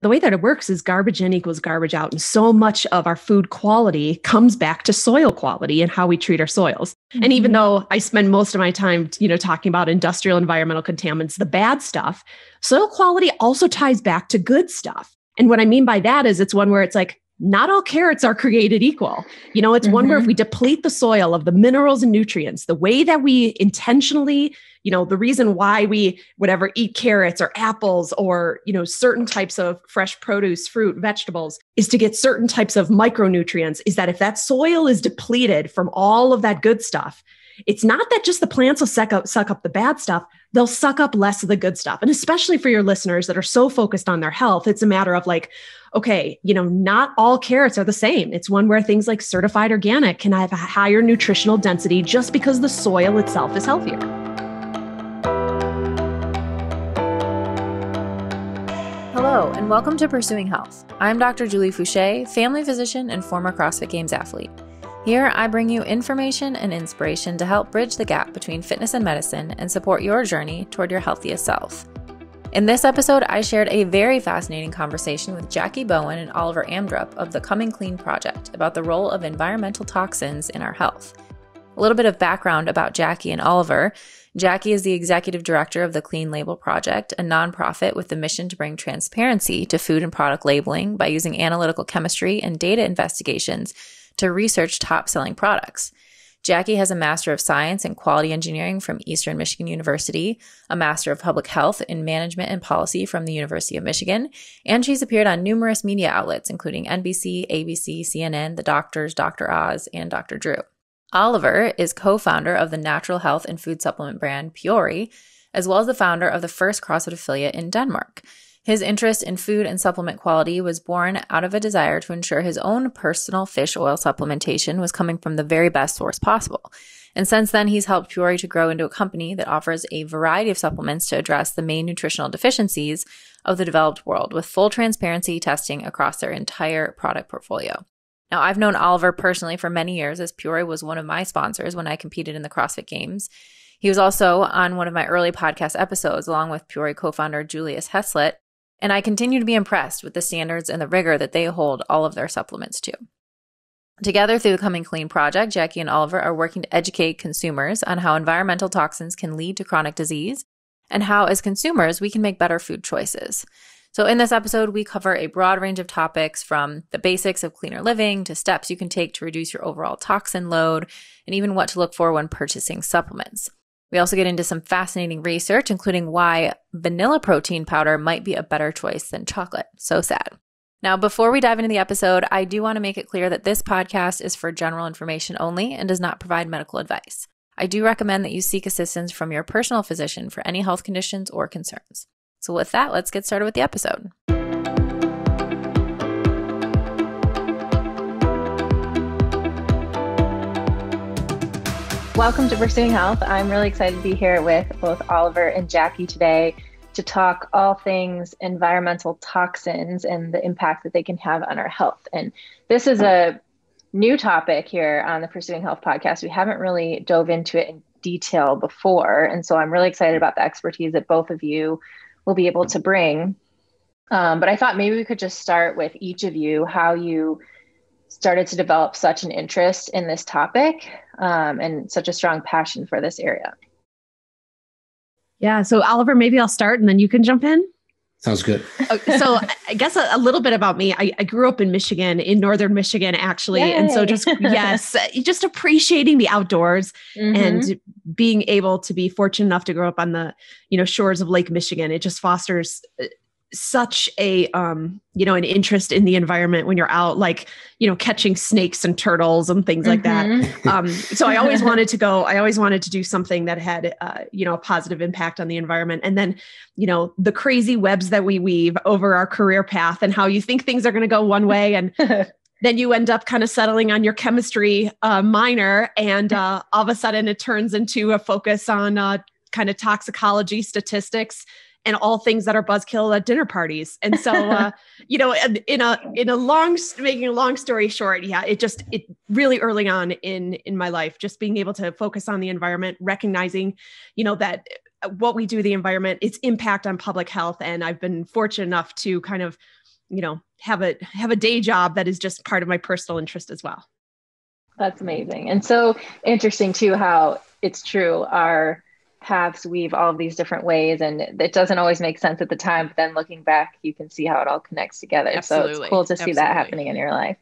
the way that it works is garbage in equals garbage out. And so much of our food quality comes back to soil quality and how we treat our soils. Mm-hmm. And even mm-hmm. though I spend most of my time, you know, talking about industrial environmental contaminants, the bad stuff, soil quality also ties back to good stuff. And what I mean by that is it's one where it's like, not all carrots are created equal. You know, it's mm-hmm. one where if we deplete the soil of the minerals and nutrients, the way that we intentionally, you know, the reason why we whatever eat carrots or apples or, you know, certain types of fresh produce, fruit, vegetables is to get certain types of micronutrients is that if that soil is depleted from all of that good stuff, it's not that just the plants will suck up, suck up the bad stuff, they'll suck up less of the good stuff. And especially for your listeners that are so focused on their health, it's a matter of like, okay, you know, not all carrots are the same. It's one where things like certified organic can have a higher nutritional density just because the soil itself is healthier. Hello, and welcome to Pursuing Health. I'm Dr. Julie Foucher, family physician and former CrossFit Games athlete. Here, I bring you information and inspiration to help bridge the gap between fitness and medicine and support your journey toward your healthiest self. In this episode, I shared a very fascinating conversation with Jackie Bowen and Oliver Amdrup of the Coming Clean Project about the role of environmental toxins in our health. A little bit of background about Jackie and Oliver. Jackie is the executive director of the Clean Label Project, a nonprofit with the mission to bring transparency to food and product labeling by using analytical chemistry and data investigations to research top selling products. Jackie has a Master of Science in Quality Engineering from Eastern Michigan University, a Master of Public Health in Management and Policy from the University of Michigan, and she's appeared on numerous media outlets, including NBC, ABC, CNN, The Doctors, Dr. Oz, and Dr. Drew. Oliver is co founder of the natural health and food supplement brand Puori, as well as the founder of the first CrossFit affiliate in Denmark. His interest in food and supplement quality was born out of a desire to ensure his own personal fish oil supplementation was coming from the very best source possible. And since then, he's helped Puori to grow into a company that offers a variety of supplements to address the main nutritional deficiencies of the developed world with full transparency testing across their entire product portfolio. Now, I've known Oliver personally for many years as Puori was one of my sponsors when I competed in the CrossFit Games. He was also on one of my early podcast episodes along with Puori co-founder Julius Heslett, and I continue to be impressed with the standards and the rigor that they hold all of their supplements to. Together through the Coming Clean project, Jackie and Oliver are working to educate consumers on how environmental toxins can lead to chronic disease and how, as consumers, we can make better food choices. So, in this episode, we cover a broad range of topics from the basics of cleaner living to steps you can take to reduce your overall toxin load and even what to look for when purchasing supplements. We also get into some fascinating research, including why vanilla protein powder might be a better choice than chocolate. So sad. Now, before we dive into the episode, I do want to make it clear that this podcast is for general information only and does not provide medical advice. I do recommend that you seek assistance from your personal physician for any health conditions or concerns. So, with that, let's get started with the episode. Welcome to Pursuing Health. I'm really excited to be here with both Oliver and Jackie today to talk all things environmental toxins and the impact that they can have on our health. And this is a new topic here on the Pursuing Health podcast. We haven't really dove into it in detail before. And so I'm really excited about the expertise that both of you will be able to bring. Um, but I thought maybe we could just start with each of you how you started to develop such an interest in this topic um, and such a strong passion for this area. Yeah. So, Oliver, maybe I'll start and then you can jump in. Sounds good. Oh, so, I guess a, a, little bit about me. I, I, grew up in Michigan, in northern Michigan, actually. Yay. And so, just yes, just appreciating the outdoors mm-hmm. and being able to be fortunate enough to grow up on the you know shores of Lake Michigan. It just fosters uh, such a um you know an interest in the environment when you're out like you know catching snakes and turtles and things like mm-hmm. that um so i always wanted to go i always wanted to do something that had uh, you know a positive impact on the environment. And then you know the crazy webs that we weave over our career path and how you think things are going to go one way and then you end up kind of settling on your chemistry uh, minor and uh, all of a sudden it turns into a focus on uh, kind of toxicology statistics and all things that are buzzkill at dinner parties. And so, uh, you know, in a in a long making a long story short, yeah, it just it really early on in in my life, just being able to focus on the environment, recognizing, you know, that uh, what we do the environment, its impact on public health, and I've been fortunate enough to kind of you know, have a have a day job that is just part of my personal interest as well. That's amazing. And so interesting too how it's true our paths weave all of these different ways and it doesn't always make sense at the time but then looking back you can see how it all connects together Absolutely. so it's cool to see Absolutely. that happening in your life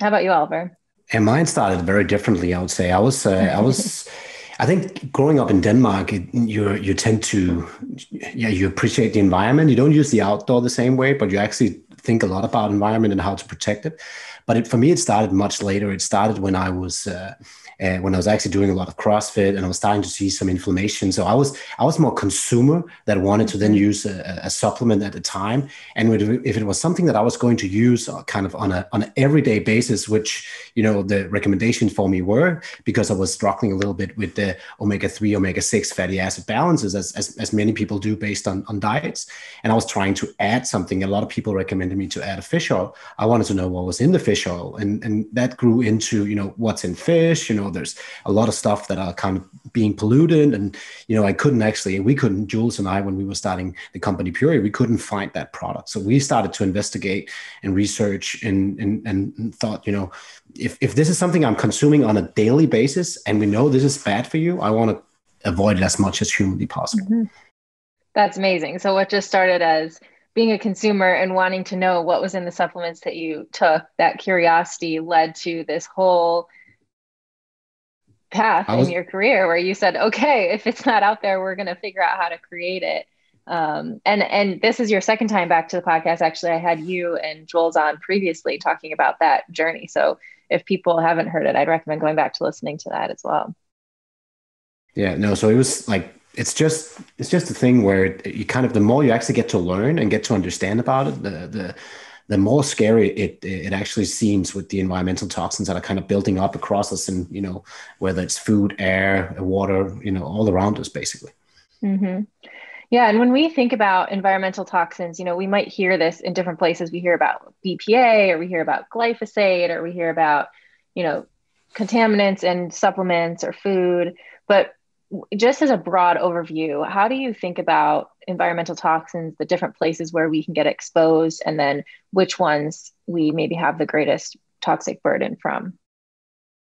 how about you oliver and mine started very differently i would say i was uh, i was I think growing up in Denmark, you you tend to, yeah, you appreciate the environment. You don't use the outdoor the same way, but you actually think a lot about environment and how to protect it. But it, for me, it started much later. It started when I was uh, uh, when I was actually doing a lot of CrossFit and I was starting to see some inflammation. So I was I was more consumer that wanted to then mm-hmm. use a, a supplement at the time. And if it was something that I was going to use uh, kind of on a on an everyday basis, which you know the recommendations for me were because I was struggling a little bit with the omega three omega six fatty acid balances as, as as many people do based on on diets. And I was trying to add something. A lot of people recommended me to add a fish oil. I wanted to know what was in the fish oil, and and that grew into you know what's in fish, you know there's a lot of stuff that are kind of being polluted. And, you know, I couldn't actually, we couldn't, Jules and I, when we were starting the company Puori, we couldn't find that product. So we started to investigate and research and, and, and thought, you know, if, if this is something I'm consuming on a daily basis and we know this is bad for you, I want to avoid it as much as humanly possible. Mm-hmm. That's amazing. So what just started as being a consumer and wanting to know what was in the supplements that you took, that curiosity led to this whole path was, in your career where you said, okay, if it's not out there, we're going to figure out how to create it. Um, and and this is your second time back to the podcast. Actually, I had you and Jules on previously talking about that journey. So if people haven't heard it, I'd recommend going back to listening to that as well. Yeah, no. So it was like it's just it's just a thing where you kind of the more you actually get to learn and get to understand about it, the the the more scary it it actually seems with the environmental toxins that are kind of building up across us and you know whether it's food air water you know all around us basically. Mm-hmm. yeah and when we think about environmental toxins you know we might hear this in different places. We hear about bpa or we hear about glyphosate or we hear about you know contaminants and supplements or food. But just as a broad overview, how do you think about environmental toxins, the different places where we can get exposed, and then which ones we maybe have the greatest toxic burden from?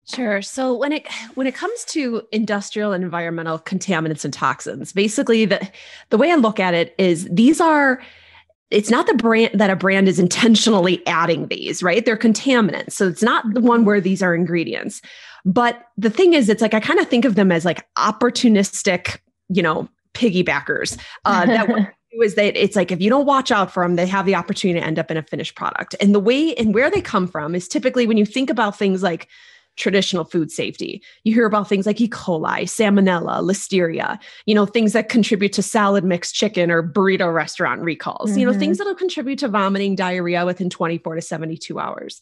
Sure. So when it when it comes to industrial and environmental contaminants and toxins, basically the the way I look at it is these are it's not the brand that a brand is intentionally adding these, right? They're contaminants. So it's not the one where these are ingredients. But the thing is, it's like I kind of think of them as like opportunistic, you know, piggybackers. Uh, that is that it's like if you don't watch out for them, they have the opportunity to end up in a finished product. And the way and where they come from is typically when you think about things like traditional food safety. You hear about things like E. coli, salmonella, listeria, you know, things that contribute to salad mixed chicken or burrito restaurant recalls, mm-hmm. you know, mm-hmm. things that'll contribute to vomiting, diarrhea within 24 to 72 hours.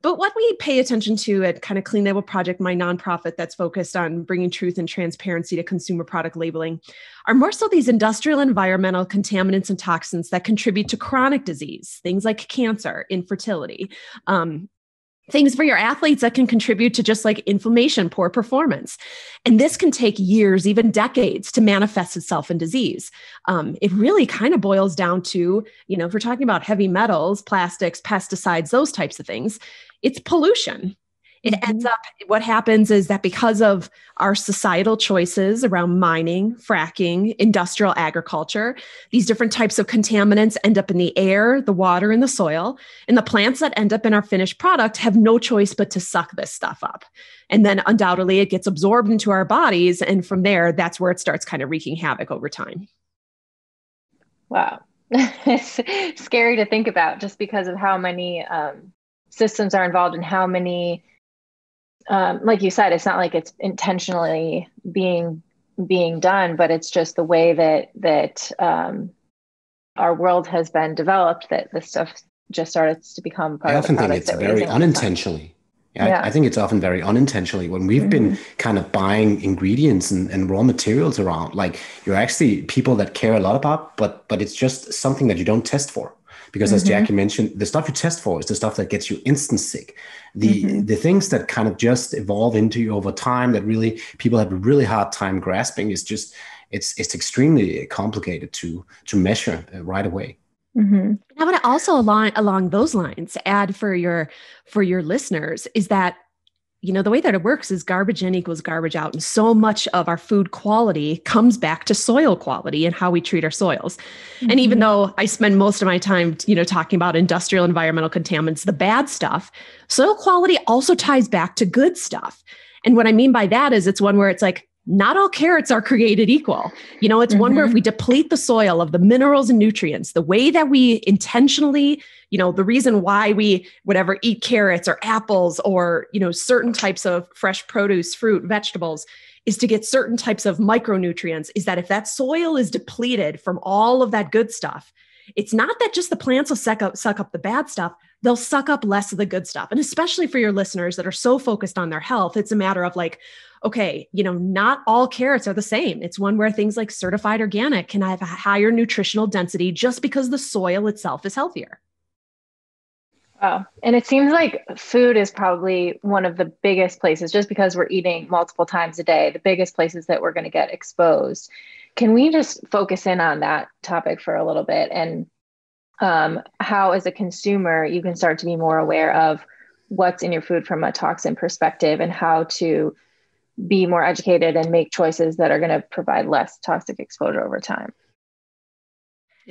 But what we pay attention to at kind of Clean Label Project, my nonprofit that's focused on bringing truth and transparency to consumer product labeling, are more so these industrial environmental contaminants and toxins that contribute to chronic disease, things like cancer, infertility, um, things for your athletes that can contribute to just like inflammation, poor performance. And this can take years, even decades to manifest itself in disease. Um, it really kind of boils down to, you know, if we're talking about heavy metals, plastics, pesticides, those types of things, it's pollution. It mm-hmm. ends up, what happens is that because of our societal choices around mining, fracking, industrial agriculture, these different types of contaminants end up in the air, the water, and the soil. And the plants that end up in our finished product have no choice but to suck this stuff up. And then undoubtedly it gets absorbed into our bodies. And from there, that's where it starts kind of wreaking havoc over time. Wow. it's scary to think about just because of how many um, systems are involved and how many um, like you said it's not like it's intentionally being being done but it's just the way that that um, our world has been developed that this stuff just starts to become part I often think it's very unintentionally. Yeah. I, I, think it's often very unintentionally when we've mm-hmm. been kind of buying ingredients and, and raw materials around. Like you're actually people that care a lot about, but but it's just something that you don't test for because as mm-hmm. Jackie mentioned, the stuff you test for is the stuff that gets you instant sick. The mm-hmm. the things that kind of just evolve into you over time that really people have a really hard time grasping is just it's it's extremely complicated to to measure uh, right away. Mm-hmm. I want to also along along those lines add for your for your listeners is that you know the way that it works is garbage in equals garbage out and so much of our food quality comes back to soil quality and how we treat our soils mm-hmm. and even mm-hmm. though i spend most of my time you know talking about industrial environmental contaminants the bad stuff soil quality also ties back to good stuff and what i mean by that is it's one where it's like not all carrots are created equal. You know, it's mm-hmm. one where if mm-hmm. we deplete the soil of the minerals and nutrients, the way that we intentionally, you know, the reason why we whatever eat carrots or apples or, you know, certain types of fresh produce, fruit, vegetables is to get certain types of micronutrients is that if that soil is depleted from all of that good stuff, it's not that just the plants will suck up, suck up the bad stuff, they'll suck up less of the good stuff. And especially for your listeners that are so focused on their health, it's a matter of like, okay, you know, not all carrots are the same. It's one where things like certified organic can have a higher nutritional density just because the soil itself is healthier. Oh, and it seems like food is probably one of the biggest places, just because we're eating multiple times a day, the biggest places that we're going to get exposed. Can we just focus in on that topic for a little bit and um, how, as a consumer, you can start to be more aware of what's in your food from a toxin perspective and how to be more educated and make choices that are going to provide less toxic exposure over time.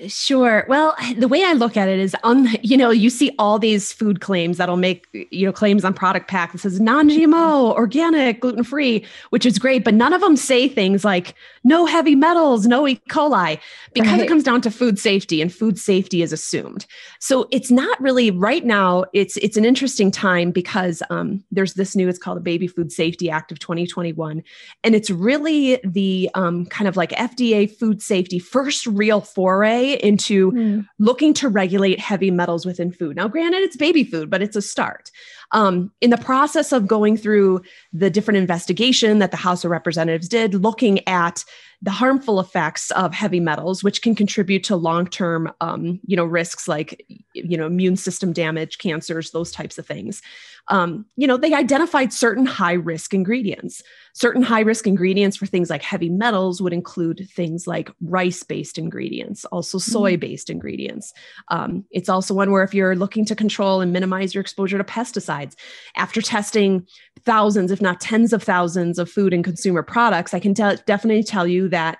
Sure. Well, the way I look at it is on, you know, you see all these food claims that'll make, you know, claims on product pack that says non-GMO, organic, gluten-free, which is great, but none of them say things like no heavy metals, no E. coli, because right. it comes down to food safety and food safety is assumed. So it's not really right now, it's it's an interesting time because um, there's this new, it's called the Baby Food Safety Act of 2021. And it's really the um, kind of like FDA food safety first real foray into mm. looking to regulate heavy metals within food. Now, granted, it's baby food, but it's a start. Um, in the process of going through the different investigation that the House of Representatives did, looking at the harmful effects of heavy metals, which can contribute to long-term, um, you know, risks like, you know, immune system damage, cancers, those types of things. Um, you know, they identified certain high-risk ingredients. Certain high-risk ingredients for things like heavy metals would include things like rice-based ingredients, also mm-hmm. soy-based ingredients. Um, it's also one where if you're looking to control and minimize your exposure to pesticides, after testing thousands, if not tens of thousands, of food and consumer products, I can t- definitely tell you that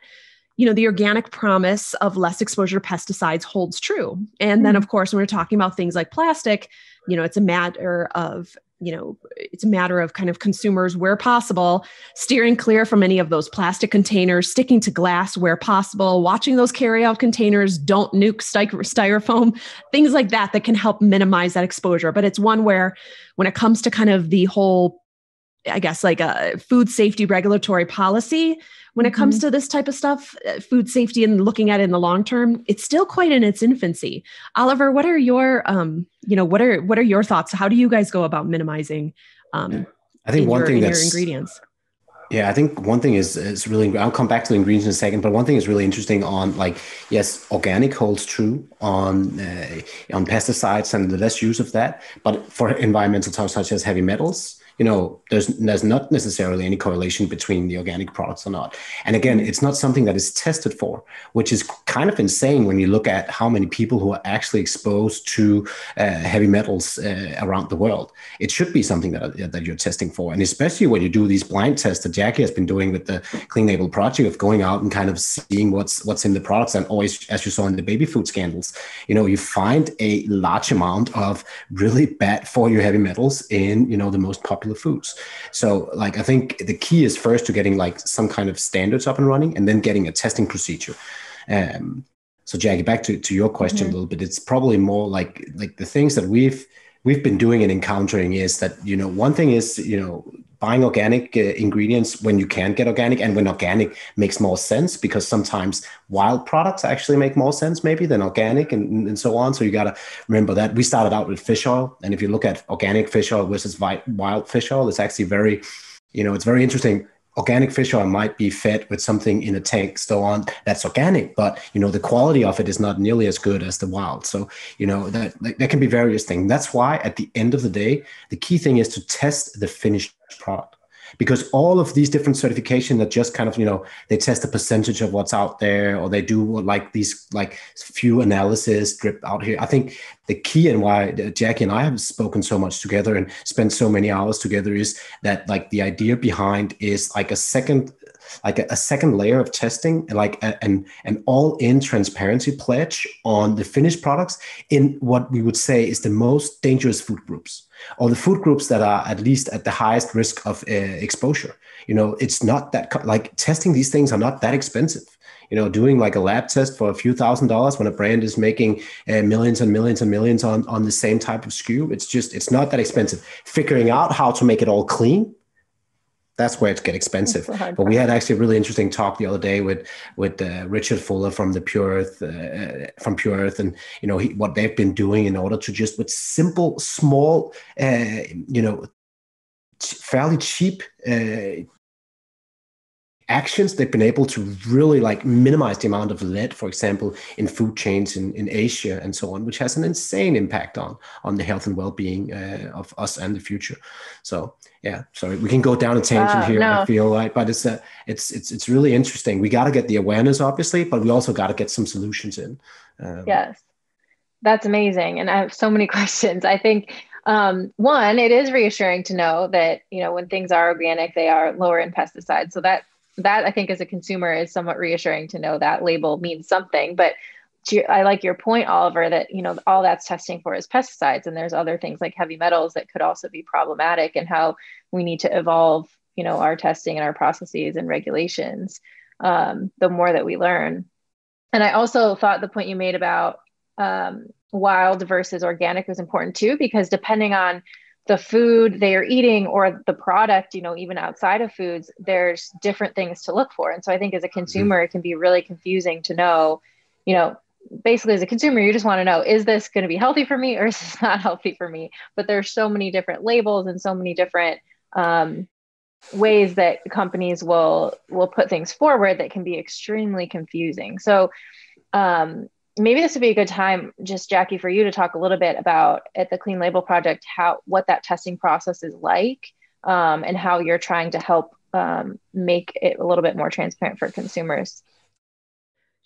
you know the organic promise of less exposure to pesticides holds true and then hmm. of course when we're talking about things like plastic you know it's a matter of you know it's a matter of kind of consumers where possible steering clear from any of those plastic containers sticking to glass where possible watching those carry out containers don't nuke styrofoam things like that that can help minimize that exposure but it's one where when it comes to kind of the whole I guess like a food safety regulatory policy when it comes mm-hmm. to this type of stuff, uh, food safety and looking at it in the long term, it's still quite in its infancy. Oliver, what are your um, you know, what are what are your thoughts? How do you guys go about minimizing um I think one your, thing that's ingredients? Yeah, I think one thing is is really. I'll come back to the ingredients in a second, but one thing is really interesting on like yes, organic holds true on uh, on pesticides and the less use of that, but for environmental toxins such as heavy metals, you know there's there's not necessarily any correlation between the organic products or not. And again it's not something that is tested for which is kind of insane when you look at how many people who are actually exposed to uh, heavy metals uh, around the world. It should be something that, that you're testing for. And especially when you do these blind tests that jackie has been doing with the clean label project of going out and kind of seeing what's what's in the products. And always as you saw in the baby food scandals you know you find a large amount of really bad for you heavy metals in you know the most popular popular foods. So like I think the key is first to getting like some kind of standards up and running and then getting a testing procedure. Um, so Jackie, back to, to your question mm-hmm. a little bit, it's probably more like like the things that we've we've been doing and encountering is that you know one thing is you know buying organic uh, ingredients when you can get organic and when organic makes more sense because sometimes wild products actually make more sense maybe than organic and, and so on. So you got to remember that. We started out with fish oil. And if you look at organic fish oil versus wild fish oil it's actually very you know it's very interesting organic fish oil might be fed with something in a tank still on that's organic but you know the quality of it is not nearly as good as the wild. So you know that that can be various things. That's why at the end of the day the key thing is to test the finished product because all of these different certification that just kind of you know they test the percentage of what's out there or they do like these like few analysis drip out here. I think the key and why uh, jackie and i have spoken so much together and spent so many hours together is that like the idea behind is like a second like a, a second layer of testing like a, an an all-in transparency pledge on the finished products in what we would say is the most dangerous food groups or the food groups that are at least at the highest risk of uh, exposure. You know it's not that like testing these things are not that expensive. You know doing like a lab test for a few thousand dollars when a brand is making uh, millions and millions and millions on on the same type of SKU it's just it's not that expensive. Figuring out how to make it all clean that's where it get expensive. But we had actually a really interesting talk the other day with with uh, Richard Fuller from the Pure Earth uh, from Pure Earth, and you know he, what they've been doing in order to just with simple, small, uh, you know, fairly cheap uh, actions they've been able to really like minimize the amount of lead for example in food chains in, in asia and so on which has an insane impact on on the health and well-being uh, of us and the future. So yeah sorry we can go down a tangent uh, here no. i feel like but it's a, it's it's it's really interesting. We got to get the awareness obviously but we also got to get some solutions in um, yes. That's amazing and i have so many questions. I think um, one it is reassuring to know that you know when things are organic they are lower in pesticides so that that I think as a consumer is somewhat reassuring to know that label means something. But I like your point, Oliver, that you know all that's testing for is pesticides, and there's other things like heavy metals that could also be problematic, and how we need to evolve, you know, our testing and our processes and regulations. Um, the more that we learn, and I also thought the point you made about um, wild versus organic was important too, because depending on the food they are eating or the product you know even outside of foods there's different things to look for. And so i think as a mm-hmm. consumer it can be really confusing to know you know basically as a consumer you just want to know is this going to be healthy for me or is this not healthy for me? But there's so many different labels and so many different um, ways that companies will will put things forward that can be extremely confusing. So um, maybe this would be a good time just jackie for you to talk a little bit about at the clean label project how what that testing process is like um, and how you're trying to help um, make it a little bit more transparent for consumers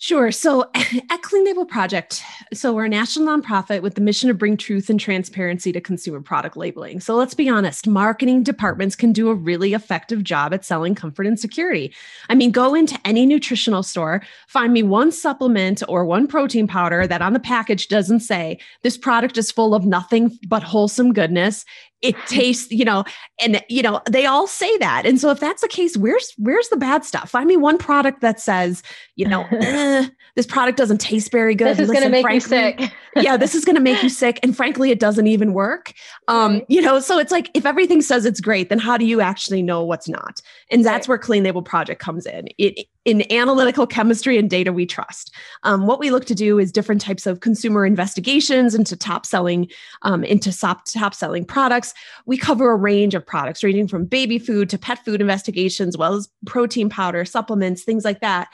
Sure. So at Clean Label Project, so we're a national nonprofit with the mission to bring truth and transparency to consumer product labeling. So let's be honest, marketing departments can do a really effective job at selling comfort and security. I mean, go into any nutritional store, find me one supplement or one protein powder that on the package doesn't say this product is full of nothing but wholesome goodness it tastes you know and you know they all say that. And so if that's the case where's where's the bad stuff? Find me one product that says you know eh, this product doesn't taste very good. This is going to make frankly, you sick. yeah this is going to make you sick and frankly it doesn't even work. Um you know so it's like if everything says it's great then how do you actually know what's not? And that's right. where clean label project comes in. It in analytical chemistry and data we trust. Um, what we look to do is different types of consumer investigations into top selling um, into top, top selling products. We cover a range of products ranging from baby food to pet food investigations, as well as protein powder, supplements, things like that.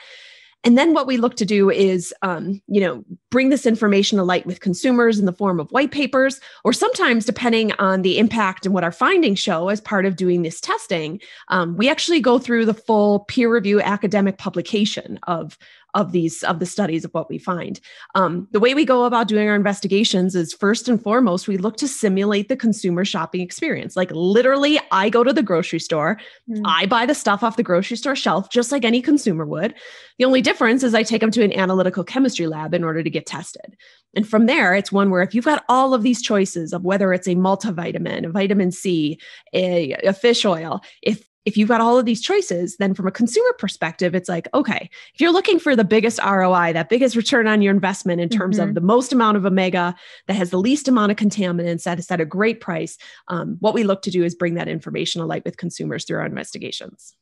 And then what we look to do is, um, you know, bring this information to light with consumers in the form of white papers, or sometimes, depending on the impact and what our findings show as part of doing this testing, um, we actually go through the full peer review academic publication of of these of the studies of what we find. Um, the way we go about doing our investigations is first and foremost we look to simulate the consumer shopping experience. Like literally, I go to the grocery store, mm. I buy the stuff off the grocery store shelf just like any consumer would. The only difference is I take them to an analytical chemistry lab in order to get tested. And from there, it's one where if you've got all of these choices of whether it's a multivitamin, a vitamin C, a, a fish oil, if if you've got all of these choices, then from a consumer perspective, it's like, okay, if you're looking for the biggest ROI, that biggest return on your investment in terms mm-hmm. of the most amount of omega that has the least amount of contaminants, that is at a great price, um, what we look to do is bring that information to light with consumers through our investigations.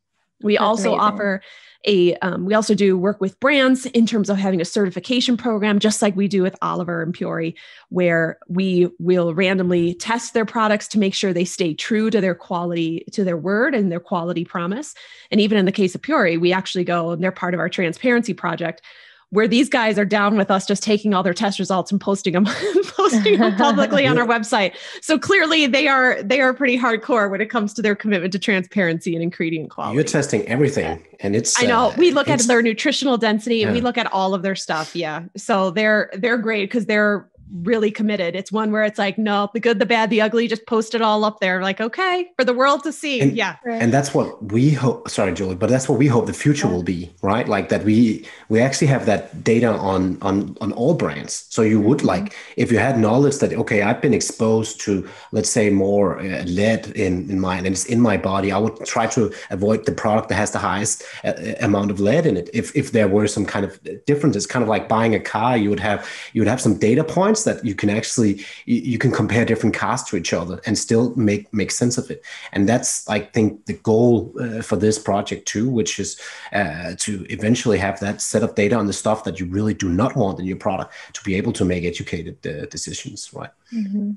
We That's also amazing. offer a um, we also do work with brands in terms of having a certification program just like we do with oliver and Puori where we will randomly test their products to make sure they stay true to their quality to their word and their quality promise and even in the case of Puori we actually go and they're part of our transparency project where these guys are down with us just taking all their test results and posting them posting them publicly on our website. So clearly they are they are pretty hardcore when it comes to their commitment to transparency and ingredient quality. You're testing everything and it's i know. Uh, we look at their nutritional density yeah. and we look at all of their stuff. Yeah. So they're they're great because they're really committed. It's one where it's like, no, the good, the bad, the ugly, just post it all up there. Like, okay, for the world to see. And, yeah. And that's what we hope. Sorry, Julie, but that's what we hope the future yeah. will be, right? Like that we we actually have that data on on on all brands. So you would mm-hmm. like if you had knowledge that okay, I've been exposed to let's say more uh, lead in in mine and it's in my body, I would try to avoid the product that has the highest uh, uh amount of lead in it. If if there were some kind of difference, it's kind of like buying a car. You would have you would have some data points that you can actually you can compare different cars to each other and still make make sense of it. And that's i think the goal uh, for this project too which is uh, to eventually have that set of data on the stuff that you really do not want in your product to be able to make educated uh, decisions right? Mm-hmm.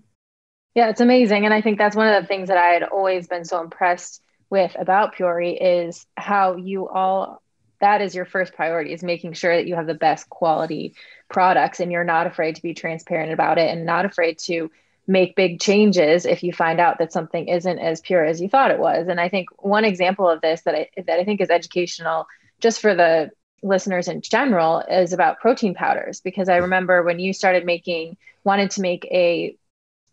yeah it's amazing. And i think that's one of the things that i had always been so impressed with about Puori is how you all that is your first priority is making sure that you have the best quality products and you're not afraid to be transparent about it and not afraid to make big changes if you find out that something isn't as pure as you thought it was. And i think one example of this that I, that I think is educational just for the listeners in general is about protein powders because i remember when you started making wanted to make a,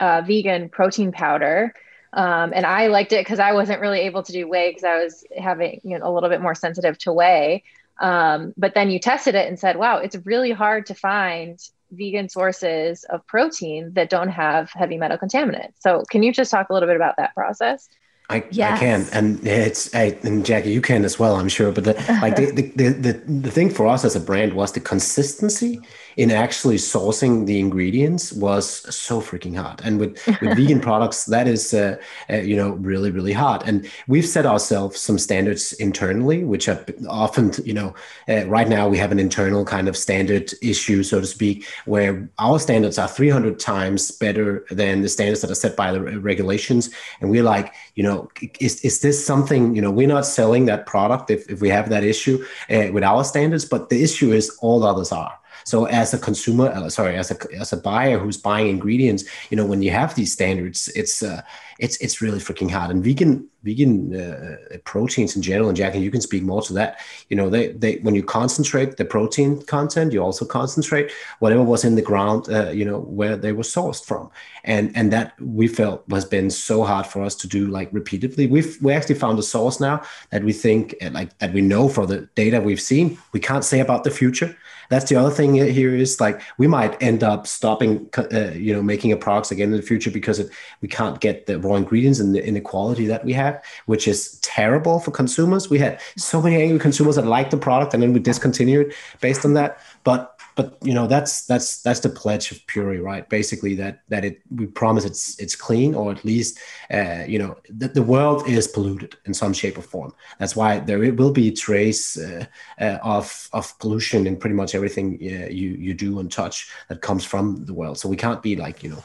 a vegan protein powder um, and I liked it because I wasn't really able to do whey because I was having you know a little bit more sensitive to whey. Um, but then you tested it and said, wow, it's really hard to find vegan sources of protein that don't have heavy metal contaminants. So can you just talk a little bit about that process? I, yes. I can, and it's I, and Jackie, you can as well, I'm sure. But the, like the, the, the the thing for us as a brand was the consistency in actually sourcing the ingredients was so freaking hard. And with with vegan products, that is uh, uh, you know really really hard. And we've set ourselves some standards internally, which are often you know uh, right now we have an internal kind of standard issue, so to speak, where our standards are 300 times better than the standards that are set by the regulations, and we're like you know is, is this something, you know, we're not selling that product if, if we have that issue uh, with our standards, but the issue is all others are. So as a consumer, uh, sorry, as a as a buyer who's buying ingredients, you know, when you have these standards, it's uh, it's it's really freaking hard. And vegan vegan uh, proteins in general, and Jackie, you can speak more to that. You know, they they when you concentrate the protein content, you also concentrate whatever was in the ground, uh, you know, where they were sourced from, and and that we felt has been so hard for us to do like repeatedly. We've we actually found a source now that we think uh, like that we know for the data we've seen. We can't say about the future that's the other thing here is like we might end up stopping, uh, you know, making a product again in the future because it, we can't get the raw ingredients and the inequality that we have, which is terrible for consumers. We had so many angry consumers that liked the product and then we discontinued based on that. But but you know that's that's that's the pledge of purity, right? Basically, that that it we promise it's it's clean, or at least uh, you know that the world is polluted in some shape or form. That's why there will be trace uh, uh, of of pollution in pretty much everything uh, you you do and touch that comes from the world. So we can't be like you know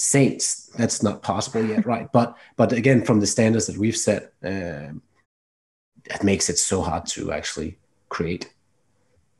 saints. That's not possible yet, right? But but again, from the standards that we've set, um, that makes it so hard to actually create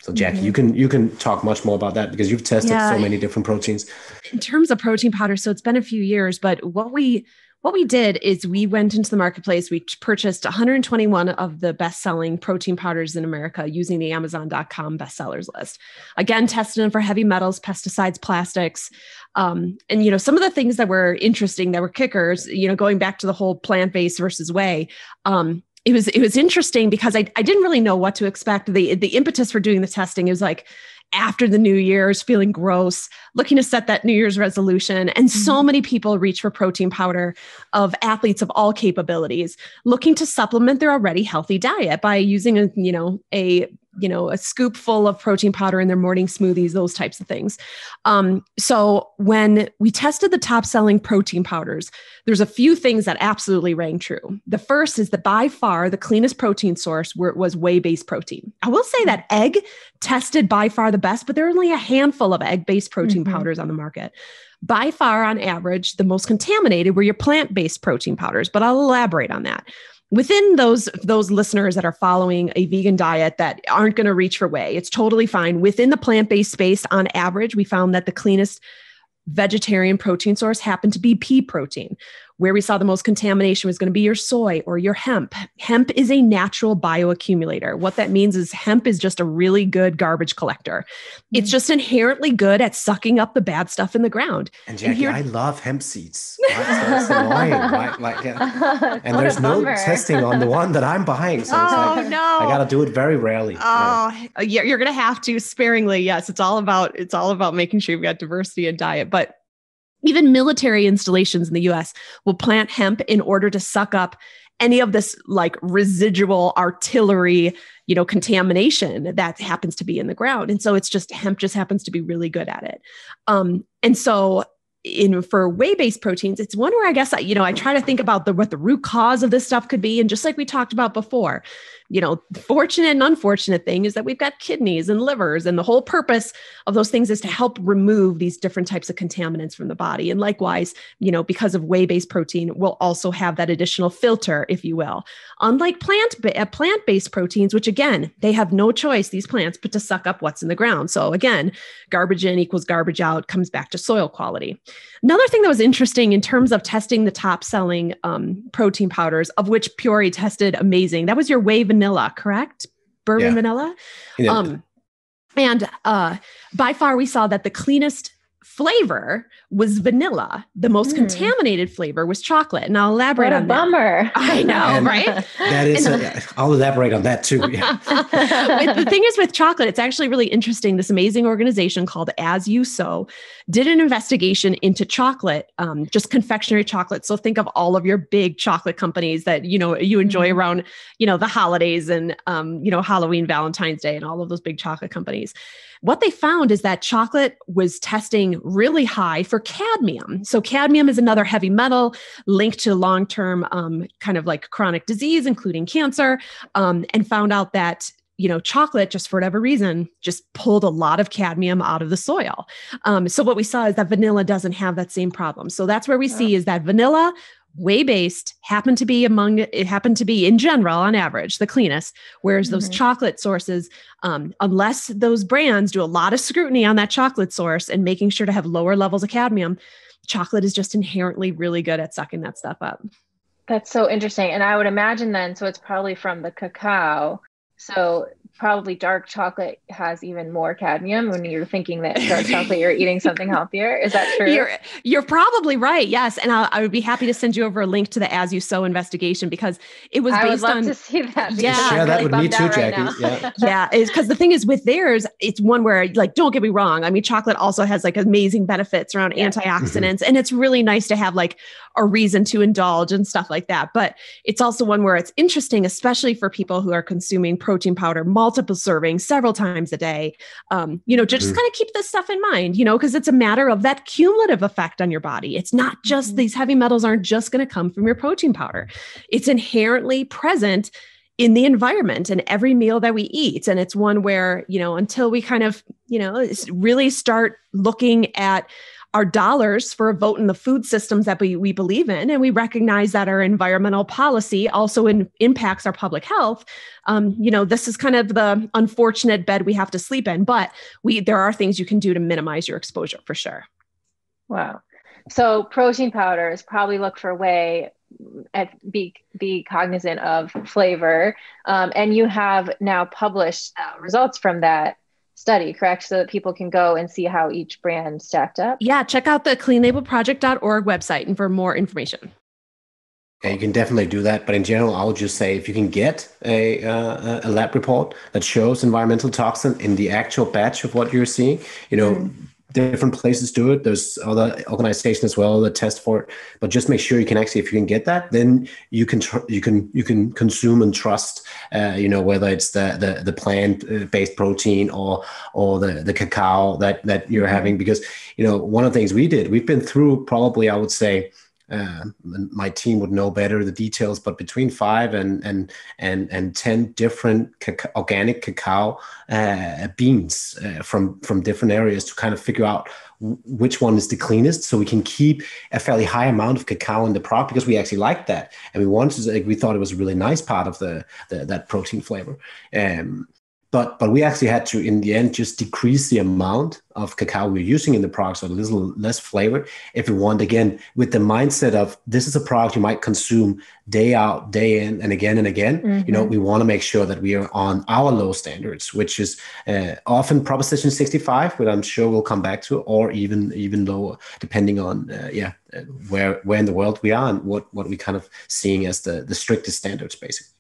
so Jackie, mm-hmm. you can you can talk much more about that because you've tested yeah. so many different proteins. In terms of protein powder, so it's been a few years, but what we what we did is we went into the marketplace, we purchased 121 of the best-selling protein powders in America using the amazon.com bestsellers list. Again, tested them for heavy metals, pesticides, plastics. Um, and you know, some of the things that were interesting that were kickers, you know, going back to the whole plant-based versus whey, um, it was it was interesting because I, I didn't really know what to expect. The the impetus for doing the testing it was like after the new year's feeling gross looking to set that new year's resolution and mm-hmm. so many people reach for protein powder of athletes of all capabilities looking to supplement their already healthy diet by using a you know a you know a scoop full of protein powder in their morning smoothies those types of things. Um, so when we tested the top selling protein powders there's a few things that absolutely rang true. The first is that by far the cleanest protein source where it was whey based protein. I will say that egg tested by far the best but there are only a handful of egg based protein mm-hmm. powders on the market. By far on average the most contaminated were your plant based protein powders but i'll elaborate on that within those those listeners that are following a vegan diet that aren't going to reach for whey it's totally fine. Within the plant-based space on average we found that the cleanest vegetarian protein source happened to be pea protein where we saw the most contamination was going to be your soy or your hemp. Hemp is a natural bioaccumulator. What that means is hemp is just a really good garbage collector. Mm-hmm. It's mm. just inherently good at sucking up the bad stuff in the ground. And Jackie, and here- I love hemp seeds. That's annoying. Right? Like, yeah. And there's no testing on the one that I'm buying. So oh, like, no. I got to do it very rarely. Oh, yeah. you're going to have to sparingly. Yes. It's all about, it's all about making sure you've got diversity in diet. But even military installations in the US will plant hemp in order to suck up any of this like residual artillery, you know, contamination that happens to be in the ground. And so it's just hemp just happens to be really good at it. Um, and so in for whey-based proteins, it's one where I guess I, you know, I try to think about the what the root cause of this stuff could be. And just like we talked about before, you know, fortunate and unfortunate thing is that we've got kidneys and livers, and the whole purpose of those things is to help remove these different types of contaminants from the body. And likewise, you know, because of whey-based protein, we'll also have that additional filter, if you will. Unlike plant uh, plant-based proteins, which again, they have no choice these plants but to suck up what's in the ground. So again, garbage in equals garbage out comes back to soil quality. Another thing that was interesting in terms of testing the top selling um, protein powders, of which Puori tested amazing. That was your whey vanilla, correct? Bourbon yeah. vanilla. Um, and uh, by far, we saw that the cleanest flavor was vanilla. The most mm. contaminated flavor was chocolate. And I'll elaborate on that. what on bummer. That. I know, and right? That is, a, I'll elaborate on that too. Yeah. the thing is with chocolate, it's actually really interesting. This amazing organization called As You Sow did an investigation into chocolate, um, just confectionery chocolate. So think of all of your big chocolate companies that, you know, you enjoy mm. around, you know, the holidays and, um, you know, Halloween, Valentine's Day and all of those big chocolate companies. What they found is that chocolate was testing really high for cadmium. So, cadmium is another heavy metal linked to long term um, kind of like chronic disease, including cancer, um, and found out that you know, chocolate, just for whatever reason, just pulled a lot of cadmium out of the soil. Um, so what we saw is that vanilla doesn't have that same problem. So that's where we see is that vanilla whey based happened to be among it happened to be in general on average the cleanest whereas mm-hmm. those chocolate sources um, unless those brands do a lot of scrutiny on that chocolate source and making sure to have lower levels of cadmium chocolate is just inherently really good at sucking that stuff up that's so interesting and i would imagine then so it's probably from the cacao so probably dark chocolate has even more cadmium when you're thinking that dark chocolate you're eating something healthier. Is that true? You're, you're probably right. Yes. And I'll, I would be happy to send you over a link to the as you sow investigation because it was I based would love on to see that yeah. Share that with me too jackie. right yeah. Yeah because the thing is with theirs it's one where like don't get me wrong. I mean chocolate also has like amazing benefits around yeah. antioxidants mm-hmm. and it's really nice to have like a reason to indulge and stuff like that but it's also one where it's interesting especially for people who are consuming protein powder multiple servings several times a day. Um, you know, just mm-hmm. kind of keep this stuff in mind, you know, because it's a matter of that cumulative effect on your body. It's not just mm-hmm. these heavy metals aren't just going to come from your protein powder. It's inherently present in the environment and every meal that we eat and it's one where you know until we kind of you know really start looking at our dollars for a vote in the food systems that we, we believe in. And we recognize that our environmental policy also in, impacts our public health. Um, you know, this is kind of the unfortunate bed we have to sleep in, but we there are things you can do to minimize your exposure for sure. Wow. So protein powders probably look for whey at be be cognizant of flavor um, and you have now published uh, results from that study, correct? So that people can go and see how each brand stacked up. Yeah, check out the cleanlabelproject.org website and for more information. Yeah, you can definitely do that. But in general, I would just say if you can get a, uh, a lab report that shows environmental toxin in the actual batch of what you're seeing, you know, mm different places do it. There's other organizations as well that test for it. But just make sure you can actually, if you can get that, then you can tr- you can you can consume and trust. Uh, you know whether it's the the, the plant based protein or or the the cacao that that you're having because you know one of the things we did we've been through probably I would say uh, my team would know better the details, but between five and and and and ten different organic cacao uh, beans uh, from from different areas to kind of figure out which one is the cleanest, so we can keep a fairly high amount of cacao in the product because we actually like that, and we wanted like, we thought it was a really nice part of the, the that protein flavor. Um, but but we actually had to in the end just decrease the amount of cacao we're using in the product so a little less flavor if we want again with the mindset of this is a product you might consume day out day in and again and again mm-hmm. you know mm-hmm. we want to make sure that we are on our low standards which is uh, often proposition 65 which i'm sure we'll come back to or even even lower depending on uh, yeah uh, where where in the world we are and what what we kind of seeing as the the strictest standards basically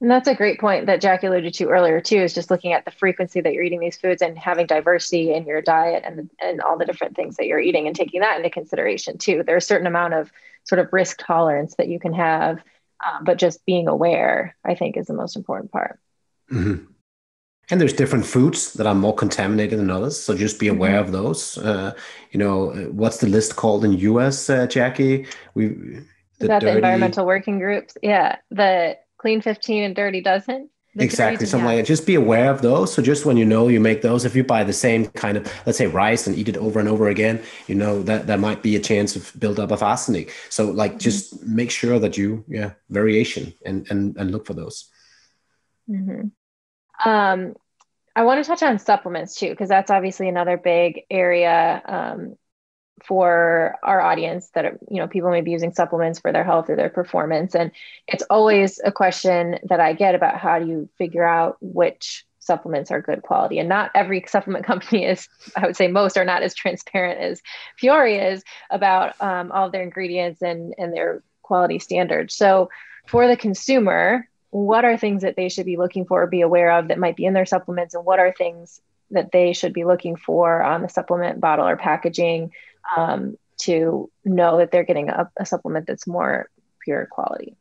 and that's a great point that Jackie alluded to earlier too, is just looking at the frequency that you're eating these foods and having diversity in your diet and and all the different things that you're eating and taking that into consideration too. There's a certain amount of sort of risk tolerance that you can have, um, but just being aware, I think, is the most important part. Mm-hmm. And there's different foods that are more contaminated than others, so just be aware mm-hmm. of those. Uh, you know, what's the list called in US, uh, Jackie? We the, dirty... the environmental working groups. Yeah, the clean 15 and Dirty Dozen? Exactly something like that. Just be aware of those. So just when you know you make those if you buy the same kind of let's say rice and eat it over and over again you know that that might be a chance of build up of arsenic. So like mm-hmm. just make sure that you yeah variation and and, and look for those. Mm-hmm. um i want to touch on supplements too because that's obviously another big area um for our audience that you know people may be using supplements for their health or their performance. And it's always a question that i get about how do you figure out which supplements are good quality. And not every supplement company is i would say most are not as transparent as Puori is about um, all their ingredients and and their quality standards. So for the consumer what are things that they should be looking for or be aware of that might be in their supplements? And what are things that they should be looking for on the supplement bottle or packaging um, to know that they're getting a, a, supplement that's more pure quality?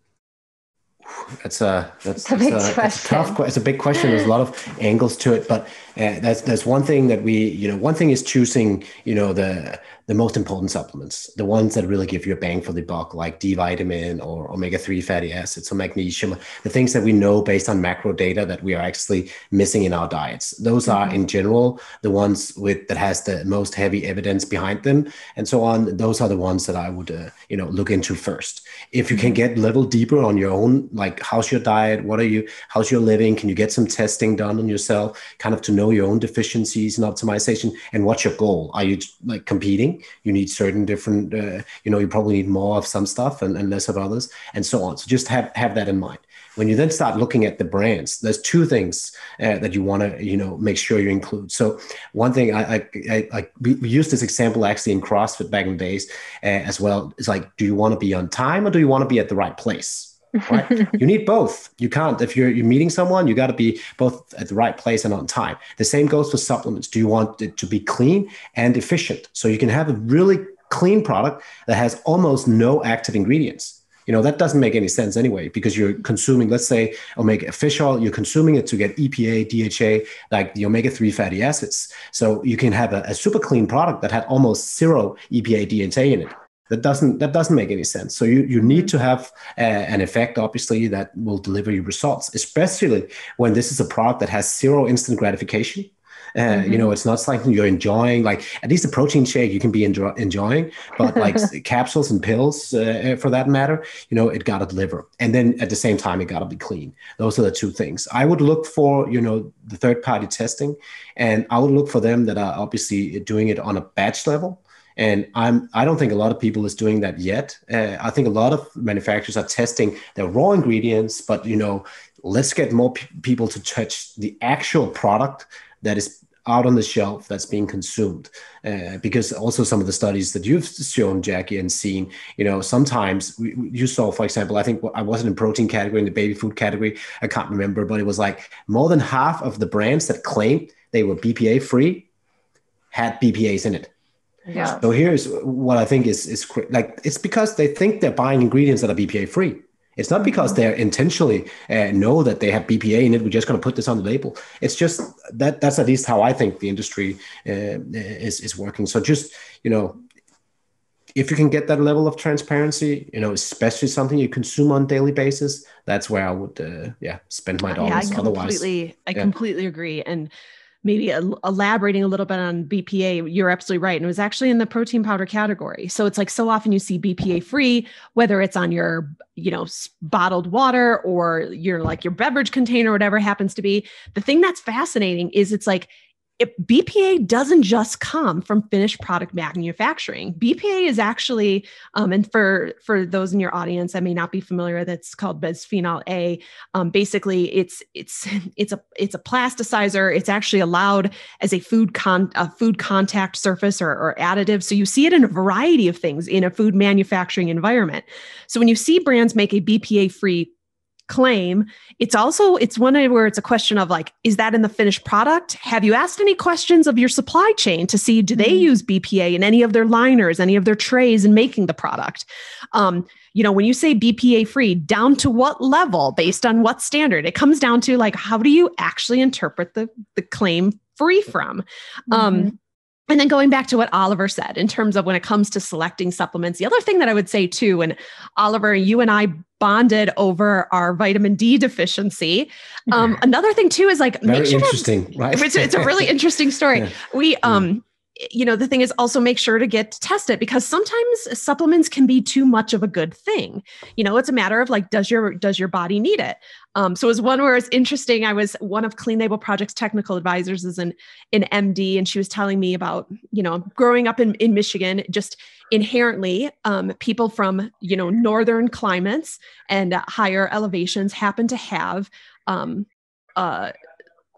That's a that's, a, that's, a, that's a tough. It's a big question. There's a lot of angles to it, but uh, that's that's one thing that we you know one thing is choosing you know the the most important supplements, the ones that really give you a bang for the buck, like D vitamin or omega 3 fatty acids or magnesium, the things that we know based on macro data that we are actually missing in our diets. Those mm-hmm. are in general the ones with that has the most heavy evidence behind them and so on. Those are the ones that I would, uh, you know, look into first. If you can mm-hmm. get a little deeper on your own, like how's your diet? What are you, how's your living? Can you get some testing done on yourself, kind of to know your own deficiencies and optimization and what's your goal? Are you like competing? you need certain different uh, you know you probably need more of some stuff and, and less of others and so on. So just have have that in mind. When you then start looking at the brands there's two things uh, that you want to you know make sure you include. So one thing i i, I, I we used this example actually in crossfit back in the days uh, as well. It's like do you want to be on time or do you want to be at the right place right? you need both. You can't if you're you're meeting someone, you got to be both at the right place and on time. The same goes for supplements. Do you want it to be clean and efficient so you can have a really clean product that has almost no active ingredients? You know that doesn't make any sense anyway because you're consuming, let's say, omega fish oil. You're consuming it to get EPA, DHA, like the omega three fatty acids. So you can have a, a super clean product that had almost zero EPA, DHA in it that doesn't that doesn't make any sense. So you you need to have uh, an effect obviously that will deliver you results especially when this is a product that has zero instant gratification. Uh, mm-hmm. you know it's not something you're enjoying. Like at least a protein shake you can be enjoy- enjoying but like capsules and pills uh, for that matter you know it got to deliver. And then at the same time it got to be clean. Those are the two things. I would look for you know the third party testing and i would look for them that are obviously doing it on a batch level and I'm I don't think a lot of people is doing that yet. Uh, I think a lot of manufacturers are testing their raw ingredients, but you know, let's get more p- people to touch the actual product that is out on the shelf that's being consumed uh, because also some of the studies that you've shown jackie and seen you know sometimes we, you saw for example i think i wasn't in protein category in the baby food category i can't remember but it was like more than half of the brands that claimed they were bpa free had bpas in it yeah. So here's what I think is is like it's because they think they're buying ingredients that are BPA free. It's not because mm-hmm. they're intentionally uh, know that they have BPA in it. We're just going to put this on the label. It's just that that's at least how I think the industry uh, is is working. So just you know, if you can get that level of transparency, you know, especially something you consume on daily basis, that's where I would, uh, yeah, spend my dollars. Yeah, I completely, Otherwise, I yeah. completely agree. And maybe elaborating a little bit on BPA, you're absolutely right. And it was actually in the protein powder category. So it's like so often you see BPA free, whether it's on your, you know, bottled water or your like your beverage container, whatever happens to be. The thing that's fascinating is it's like it, BPA doesn't just come from finished product manufacturing. BPA is actually, um, and for for those in your audience that may not be familiar, that's called bisphenol A. Um, basically, it's it's it's a it's a plasticizer. It's actually allowed as a food con a food contact surface or, or additive. So you see it in a variety of things in a food manufacturing environment. So when you see brands make a BPA free claim it's also it's one where it's a question of like is that in the finished product have you asked any questions of your supply chain to see do they mm-hmm. use bpa in any of their liners any of their trays in making the product um, you know when you say bpa free down to what level based on what standard it comes down to like how do you actually interpret the the claim free from um, mm-hmm. um and then going back to what Oliver said in terms of when it comes to selecting supplements, the other thing that I would say too, and Oliver, you and I bonded over our vitamin D deficiency. Um, another thing too is like very sure interesting, to, right? It's, it's, a really interesting story. Yeah. We um you know the thing is also make sure to get tested because sometimes supplements can be too much of a good thing you know it's a matter of like does your does your body need it um, so it was one where it's interesting i was one of clean label project's technical advisors is an, an md and she was telling me about you know growing up in, in michigan just inherently um, people from you know northern climates and uh, higher elevations happen to have um, uh,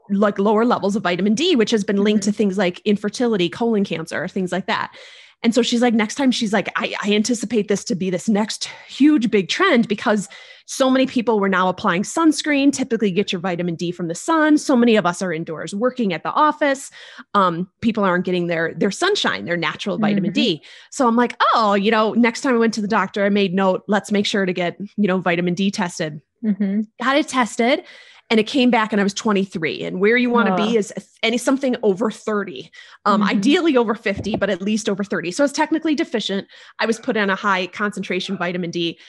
like lower levels of vitamin D, which has been linked mm-hmm. to things like infertility, colon cancer, things like that. And so she's like, next time she's like, I, I, anticipate this to be this next huge big trend because so many people were now applying sunscreen. Typically, get your vitamin D from the sun. So many of us are indoors working at the office. Um, people aren't getting their their sunshine, their natural mm-hmm. vitamin D. So I'm like, oh, you know, next time I went to the doctor, I made note. Let's make sure to get you know vitamin D tested. Mm-hmm. Got it tested and it came back and I was 23. And where you want to be is any something over 30, um, mm-hmm. ideally over 50, but at least over 30. So I was technically deficient. I was put on a high concentration vitamin D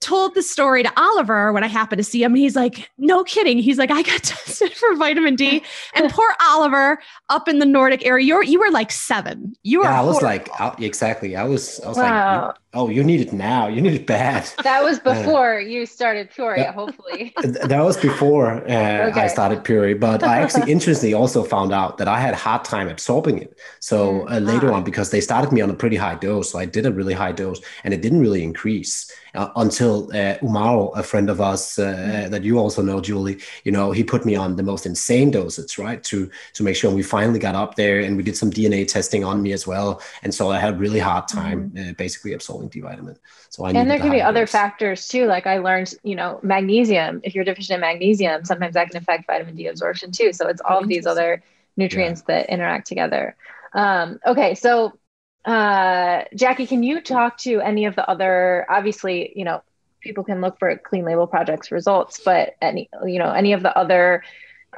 told the story to Oliver when I happened to see him. He's like, no kidding. He's like, I got tested for vitamin D. And poor Oliver up in the Nordic area, you're, you were like seven. You were, yeah, I was like, I, exactly. I was, I was wow. like, oh, you need it now. You need it bad. That was uh, before uh, you started Puori, that, hopefully. that was before uh, okay. I started Puori. But I actually, interestingly, also found out that I had a hard time absorbing it. So mm. uh, later ah. on, because they started me on a pretty high dose. So I did a really high dose and it didn't really increase uh, until uh, Umaro, a friend of us uh, mm-hmm. that you also know, Julie, you know, he put me on the most insane dosage, right, to to make sure we finally got up there, and we did some DNA testing on me as well, and so I had a really hard time mm-hmm. uh, basically absorbing Vitamin. So I and there can be other factors too. Like I learned, you know, magnesium. If you're deficient in magnesium, sometimes that can affect vitamin D absorption too. So it's all of these other nutrients yeah. that interact together. Um, okay, so uh, Jackie, can you talk to any of the other, obviously, you know, people can look for clean label projects results, but any, you know, any of the other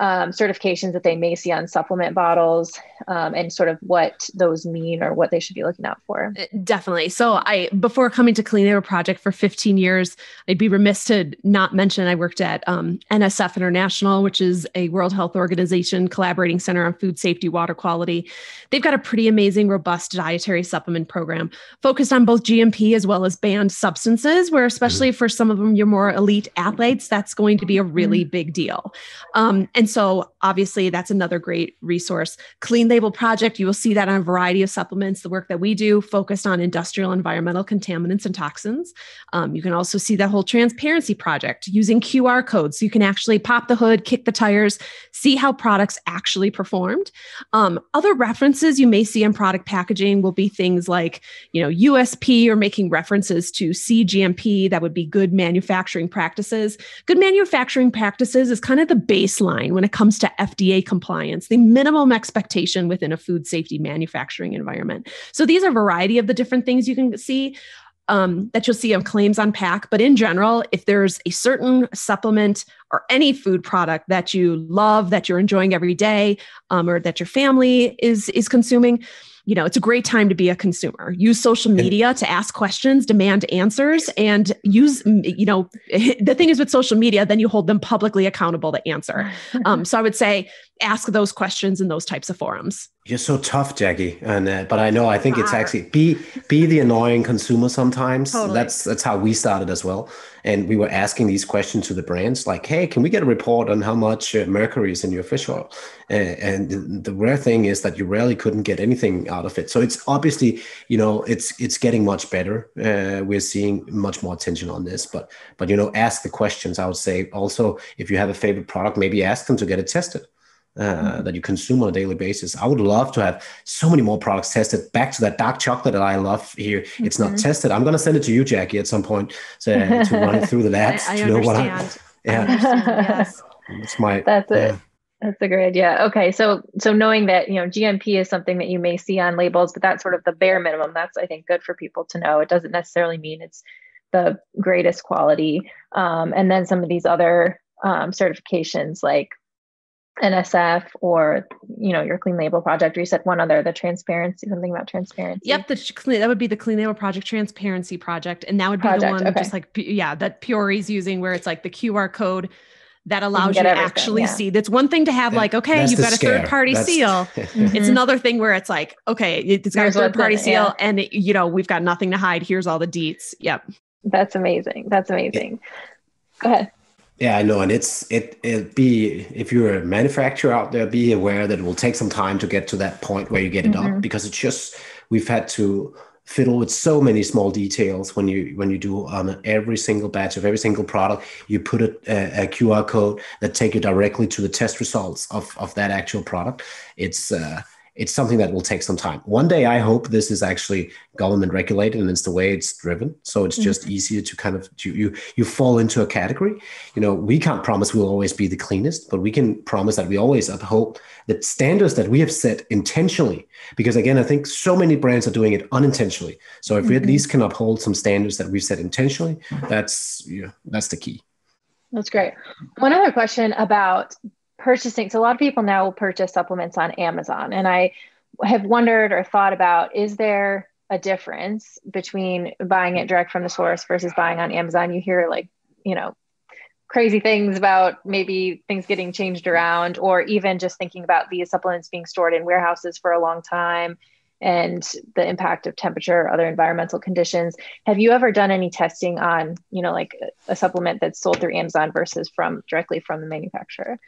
um, certifications that they may see on supplement bottles um, and sort of what those mean or what they should be looking out for. Uh, definitely. So I, before coming to Clean Label Project for 15 years, I'd be remiss to not mention I worked at um, NSF International, which is a World Health Organization collaborating center on food safety, water quality. They've got a pretty amazing, robust dietary supplement program focused on both GMP as well as banned substances, where especially mm-hmm. for some of them, your more elite athletes, that's going to be a really mm-hmm. big deal. Um, and so obviously that's another great resource. Clean Label Project, you will see that on a variety of supplements. The work that we do focused on industrial environmental contaminants and toxins. Um, you can also see that whole transparency project using QR codes. So you can actually pop the hood, kick the tires, see how products actually performed. Um, other references you may see in product packaging will be things like, you know, USP or making references to CGMP. That would be good manufacturing practices. Good manufacturing practices is kind of the baseline when it comes to FDA compliance, the minimum expectation within a food safety manufacturing environment. So these are a variety of the different things you can see. Um, that you'll see of claims on pack. But in general, if there's a certain supplement or any food product that you love, that you're enjoying every day, um, or that your family is is consuming, you know, it's a great time to be a consumer. Use social media to ask questions, demand answers, and use, you know, the thing is with social media, then you hold them publicly accountable to answer. Um, so I would say ask those questions in those types of forums. You're so tough, Jackie, and uh, but I know I think it's actually be be the annoying consumer sometimes. Totally. That's that's how we started as well, and we were asking these questions to the brands like, "Hey, can we get a report on how much uh, mercury is in your fish oil?" Uh, and the, rare thing is that you rarely couldn't get anything out of it. So it's obviously you know it's it's getting much better. Uh, we're seeing much more attention on this, but but you know ask the questions. I would say also if you have a favorite product, maybe ask them to get it tested uh, mm-hmm. that you consume on a daily basis. I would love to have so many more products tested. Back to that dark chocolate that I love here. Mm-hmm. It's not mm-hmm. tested. I'm going to send it to you, Jackie, at some point to, to run it through the labs I, I to know what I. Yeah, I yes. It's my. That's it. That's a great idea. Okay, so so knowing that you know GMP is something that you may see on labels, but that's sort of the bare minimum. That's I think good for people to know. It doesn't necessarily mean it's the greatest quality. Um, and then some of these other um, certifications like NSF or you know your Clean Label Project, or you said one other, the transparency, something about transparency. Yep, the that would be the Clean Label Project Transparency Project, and that would be project, the one okay. just like yeah that Puori's using, where it's like the QR code that allows you, you to actually yeah. see. That's one thing to have, like, okay, you've got a third party seal. It's another thing where it's like, okay, it's got Here's a third party seal, yeah. and it, you know we've got nothing to hide. Here's all the deets. Yep. That's amazing. That's amazing. Go ahead. Yeah, I know, and it's it it be if you're a manufacturer out there, be aware that it will take some time to get to that point where you get it mm-hmm. up because it's just we've had to fiddle with so many small details when you when you do on every single batch of every single product you put a, a, a qr code that take you directly to the test results of of that actual product it's uh it's something that will take some time. One day, I hope this is actually government regulated and it's the way it's driven. So it's just mm-hmm. easier to kind of you, you you fall into a category. You know, we can't promise we'll always be the cleanest, but we can promise that we always uphold the standards that we have set intentionally. Because again, I think so many brands are doing it unintentionally. So if mm-hmm. we at mm-hmm. least can uphold some standards that we've set intentionally, that's yeah, that's the key. That's great. One other question about purchasing. So a lot of people now will purchase supplements on Amazon. And I have wondered or thought about is there a difference between buying it direct from the source versus buying on Amazon? You hear like, you know, crazy things about maybe things getting changed around, or even just thinking about these supplements being stored in warehouses for a long time and the impact of temperature or other environmental conditions. Have you ever done any testing on, you know, like a supplement that's sold through Amazon versus from directly from the manufacturer?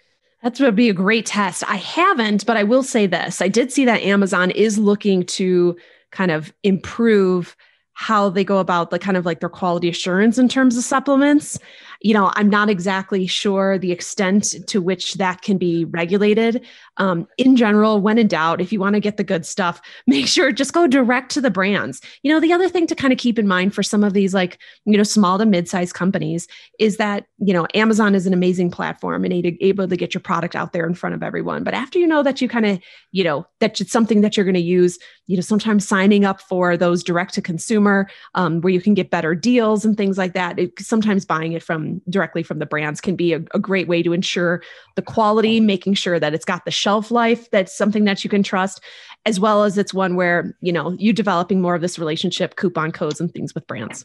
That would be a great test. I haven't, but I will say this. I did see that Amazon is looking to kind of improve how they go about the kind of like their quality assurance in terms of supplements you know, I'm not exactly sure the extent to which that can be regulated. Um, in general, when in doubt, if you want to get the good stuff, make sure just go direct to the brands. You know, the other thing to kind of keep in mind for some of these like, you know, small to mid-sized companies is that, you know, Amazon is an amazing platform and able to get your product out there in front of everyone. But after you know that you kind of, you know, that it's something that you're going to use, you know, sometimes signing up for those direct to consumer um, where you can get better deals and things like that. It, sometimes buying it from directly from the brands can be a, a great way to ensure the quality, making sure that it's got the shelf life that's something that you can trust, as well as it's one where, you know, you developing more of this relationship, coupon codes and things with brands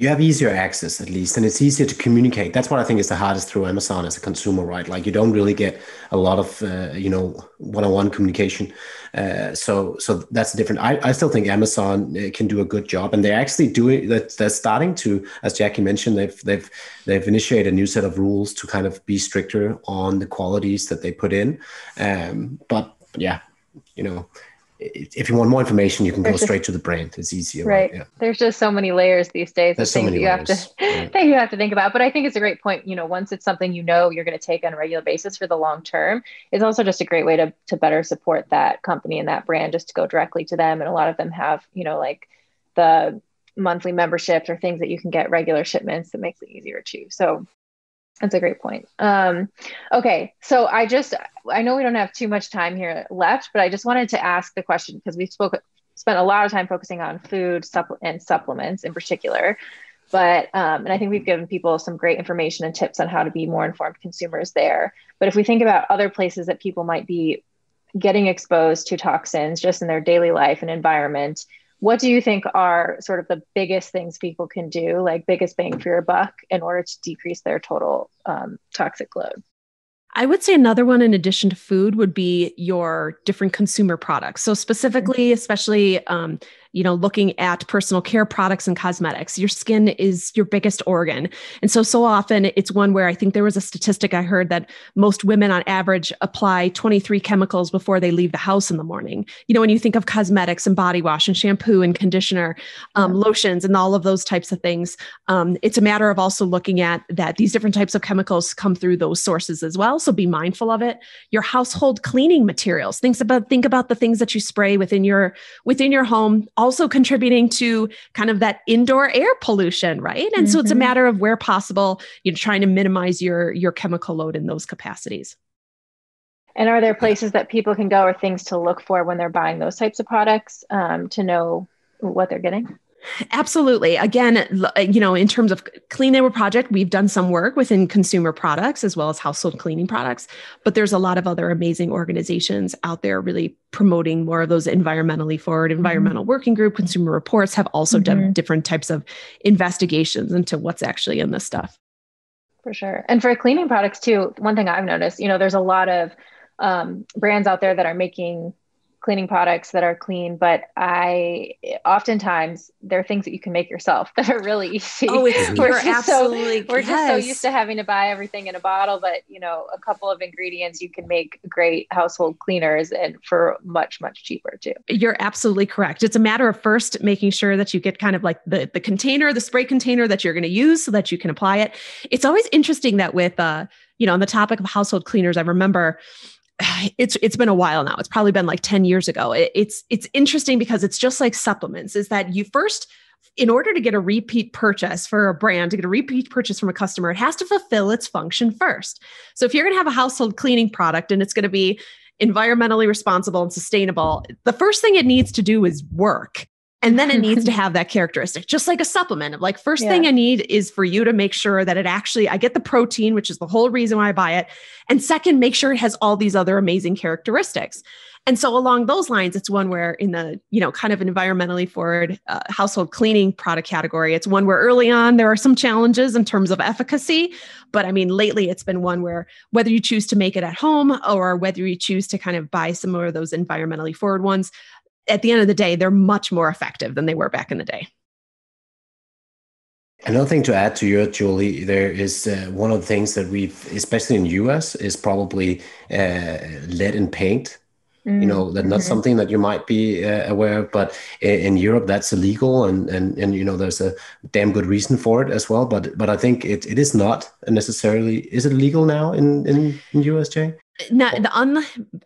you have easier access at least and it's easier to communicate. That's what i think is the hardest through amazon as a consumer right? Like you don't really get a lot of uh, you know one-on-one communication. Uh, so so that's different. I, I still think amazon uh, can do a good job and they're actually doing that they're starting to as jackie mentioned they've they've they've initiated a new set of rules to kind of be stricter on the qualities that they put in. Um, but yeah you know if you want more information, you can There's go straight to the brand. It's easier. Right. right? Yeah. There's just so many layers these days. There's so many you layers. have to right. that you have to think about. But I think it's a great point. You know, once it's something you know you're going to take on a regular basis for the long term, it's also just a great way to to better support that company and that brand just to go directly to them. And a lot of them have, you know, like the monthly memberships or things that you can get regular shipments that makes it easier too. So that's a great point. Um, okay, so I just I know we don't have too much time here left, but I just wanted to ask the question because we spoke spent a lot of time focusing on food and supplements in particular. But um, and I think we've given people some great information and tips on how to be more informed consumers there. But if we think about other places that people might be getting exposed to toxins just in their daily life and environment what do you think are sort of the biggest things people can do like biggest bang for your buck in order to decrease their total um, toxic load I would say another one in addition to food would be your different consumer products. So specifically, especially um, you know looking at personal care products and cosmetics. Your skin is your biggest organ. And so so often it's one where i think there was a statistic i heard that most women on average apply 23 chemicals before they leave the house in the morning. You know when you think of cosmetics and body wash and shampoo and conditioner um, lotions and all of those types of things um, it's a matter of also looking at that these different types of chemicals come through those sources as well. So be mindful of it. Your household cleaning materials think about think about the things that you spray within your within your home also contributing to kind of that indoor air pollution, right? And mm-hmm. so it's a mm-hmm. matter of where possible, you're trying to minimize your your chemical load in those capacities. And are there places that people can go or things to look for when they're buying those types of products um, to know what they're getting? Absolutely. Again, uh, you know, in terms of Clean Label Project, we've done some work within consumer products as well as household cleaning products, but there's a lot of other amazing organizations out there really promoting more of those environmentally forward. Mm-hmm. Environmental Working Group, Consumer Reports have also mm-hmm. done different types of investigations into what's actually in this stuff. For sure. And for cleaning products too, one thing I've noticed, you know, there's a lot of um, brands out there that are making cleaning products that are clean, but I oftentimes there are things that you can make yourself that are really easy. Oh, it's we're absolutely so, we're yes. just so used to having to buy everything in a bottle, but you know, a couple of ingredients you can make great household cleaners and for much much cheaper too. You're absolutely correct. It's a matter of first making sure that you get kind of like the the container, the spray container that you're going to use so that you can apply it. It's always interesting that with uh you know, on the topic of household cleaners, I remember it's it's been a while now. It's probably been like 10 years ago. It, it's it's interesting because it's just like supplements is that you first in order to get a repeat purchase for a brand, to get a repeat purchase from a customer, it has to fulfill its function first. So if you're going to have a household cleaning product and it's going to be environmentally responsible and sustainable, the first thing it needs to do is work. And then it needs to have that characteristic, just like a supplement of like, first yeah. thing I need is for you to make sure that it actually, I get the protein, which is the whole reason why I buy it. And second, make sure it has all these other amazing characteristics. And so along those lines, it's one where in the, you know, kind of environmentally forward uh, household cleaning product category, it's one where early on there are some challenges in terms of efficacy. But I mean, lately it's been one where whether you choose to make it at home or whether you choose to kind of buy some more of those environmentally forward ones, at the end of the day, they're much more effective than they were back in the day. Another thing to add to your Julie, there is uh, one of the things that we've, especially in US, is probably uh, lead in paint. Mm-hmm. You know, that's not mm-hmm. something that you might be uh, aware of, but in, in, Europe that's illegal, and and and you know there's a damn good reason for it as well. But but I think it, it is not necessarily. Is it legal now in in, in USJ? No, the un,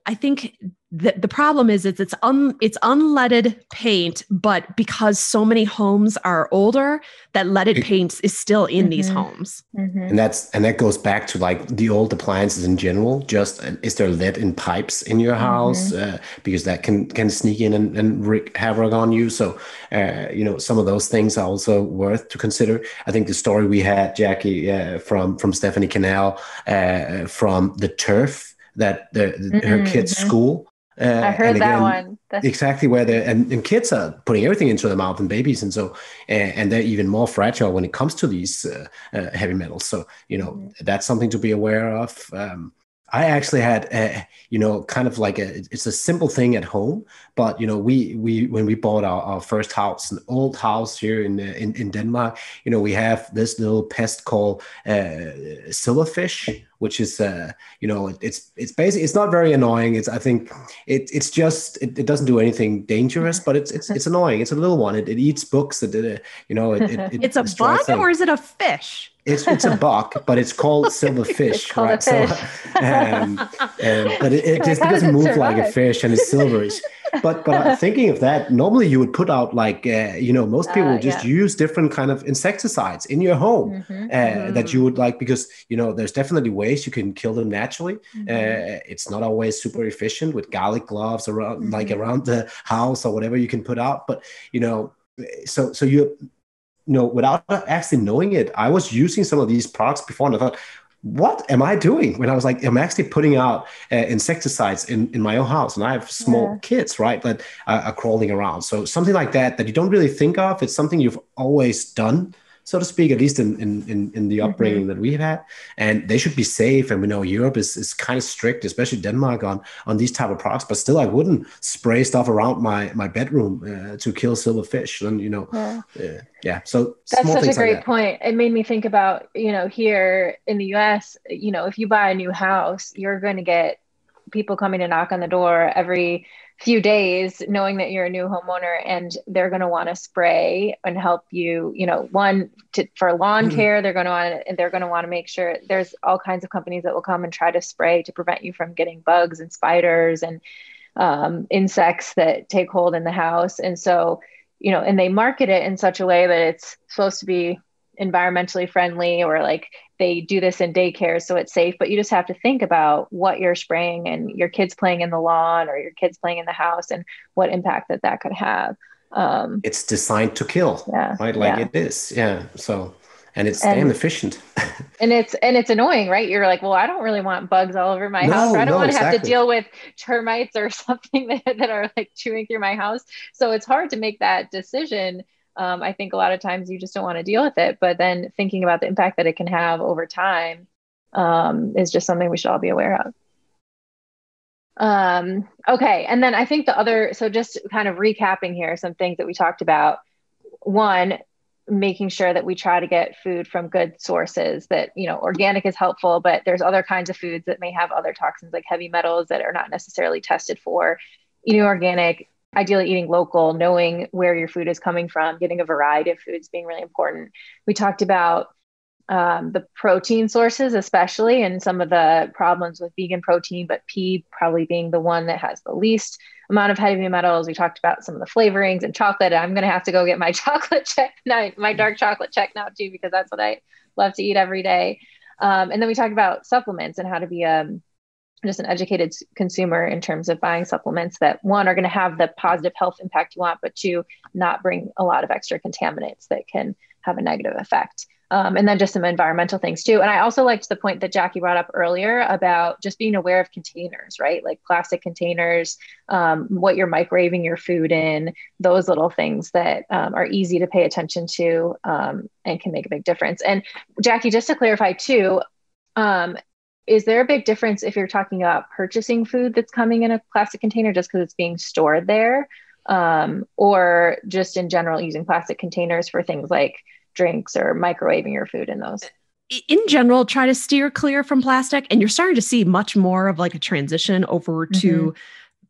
I think the, the problem is it's it's un it's unleaded paint, but because so many homes are older, that leaded paint is still in mm-hmm. these homes. Mm-hmm. And that's and that goes back to like the old appliances in general. Just uh, is there lead in pipes in your house mm-hmm. uh, because that can can sneak in and, and wreak havoc on you. So uh, you know some of those things are also worth to consider. I think the story we had Jackie uh, from from Stephanie Canal uh, from the turf that the, her mm-hmm. kids' school uh, I heard again, that one. That's- exactly where the and, and, kids are putting everything into their mouth and babies, and so and, and they're even more fragile when it comes to these uh, uh, heavy metals. So you know mm-hmm. that's something to be aware of. Um, I actually had, a, you know, kind of like a, it's a simple thing at home, but you know, we we when we bought our, our first house, an old house here in, in in Denmark, you know, we have this little pest called uh, silverfish, which is, uh, you know, it's it's basically it's not very annoying. It's I think it it's just it, it doesn't do anything dangerous, but it's it's it's annoying. It's a little one. It, it eats books. That It, it you know, it, it, it's a bug or is it a fish? It's it's a buck, but it's called silverfish, right? So, um, um, but it, it just doesn't move like a fish, and it's silverish. But but thinking of that. Normally, you would put out like uh, you know most people uh, just yeah. use different kind of insecticides in your home mm-hmm. Uh, mm. that you would like because you know there's definitely ways you can kill them naturally. Mm-hmm. Uh, it's not always super efficient with garlic gloves around mm-hmm. like around the house or whatever you can put out. But you know, so so you you know, without actually knowing it, I was using some of these products before and I thought, what am I doing? When I was like, I'm actually putting out uh, insecticides in, in my own house, and I have small yeah. kids, right, that uh, are crawling around. So something like that that you don't really think of. It's something you've always done, so to speak, at least in in in, in the mm-hmm. upbringing mm-hmm. that we've had. And they should be safe. And we know Europe is, is kind of strict, especially Denmark on on these type of products. But still, I wouldn't spray stuff around my my bedroom uh, to kill silverfish. And you know, yeah. Uh, yeah. So that's such a great like point. It made me think about you know here in the U.S. You know, if you buy a new house, you're going to get people coming to knock on the door every few days knowing that you're a new homeowner and they're going to want to spray and help you you know one to, for lawn mm-hmm. care they're going to want to they're going to want to make sure there's all kinds of companies that will come and try to spray to prevent you from getting bugs and spiders and um, insects that take hold in the house and so you know and they market it in such a way that it's supposed to be environmentally friendly or like they do this in daycare so it's safe but you just have to think about what you're spraying and your kids playing in the lawn or your kids playing in the house and what impact that that could have. Um, it's designed to kill yeah, right? Like yeah. it is yeah so and it's and, damn efficient. And it's and it's annoying right? You're like well i don't really want bugs all over my no, house i don't no, want to exactly. have to deal with termites or something that, that are like chewing through my house. So it's hard to make that decision um, I think a lot of times you just don't want to deal with it. But then thinking about the impact that it can have over time um, is just something we should all be aware of. Um, okay. And then I think the other, so just kind of recapping here, some things that we talked about. One, making sure that we try to get food from good sources that you know organic is helpful but there's other kinds of foods that may have other toxins like heavy metals that are not necessarily tested for eating organic ideally eating local, knowing where your food is coming from, getting a variety of foods being really important. We talked about um, the protein sources, especially, and some of the problems with vegan protein, but pea probably being the one that has the least amount of heavy metals. We talked about some of the flavorings and chocolate. I'm going to have to go get my chocolate check now, my dark chocolate check now too, because that's what I love to eat every day. Um, and then we talked about supplements and how to be um, just an educated consumer in terms of buying supplements that one are going to have the positive health impact you want, but two, not bring a lot of extra contaminants that can have a negative effect. Um, and then just some environmental things too. And I also liked the point that Jackie brought up earlier about just being aware of containers, right? Like plastic containers, um, what you're microwaving your food in, those little things that um, are easy to pay attention to um, and can make a big difference. And Jackie, just to clarify too, um, is there a big difference if you're talking about purchasing food that's coming in a plastic container just because it's being stored there um, or just in general using plastic containers for things like drinks or microwaving your food in those in general try to steer clear from plastic and you're starting to see much more of like a transition over mm-hmm. to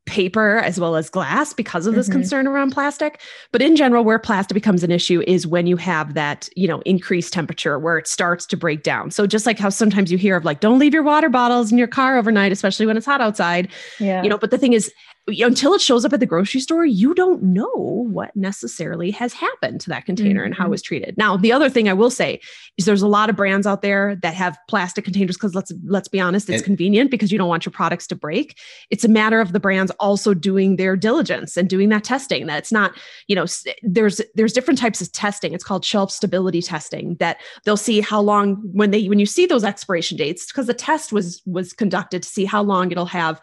paper as well as glass because of this mm-hmm. concern around plastic. But in general where plastic becomes an issue is when you have that you know increased temperature where it starts to break down. So just like how sometimes you hear of like don't leave your water bottles in your car overnight especially when it's hot outside yeah. you know but the thing is until it shows up at the grocery store, you don't know what necessarily has happened to that container mm-hmm. and how it mm-hmm. was treated. Now, the other thing I will say is there's a lot of brands out there that have plastic containers because let's let's be honest, it's and, convenient because you don't want your products to break. It's a matter of the brands also doing their diligence and doing that testing. That it's not, you know, there's there's different types of testing. It's called shelf stability testing that they'll see how long when they when you see those expiration dates because the test was was conducted to see how long it'll have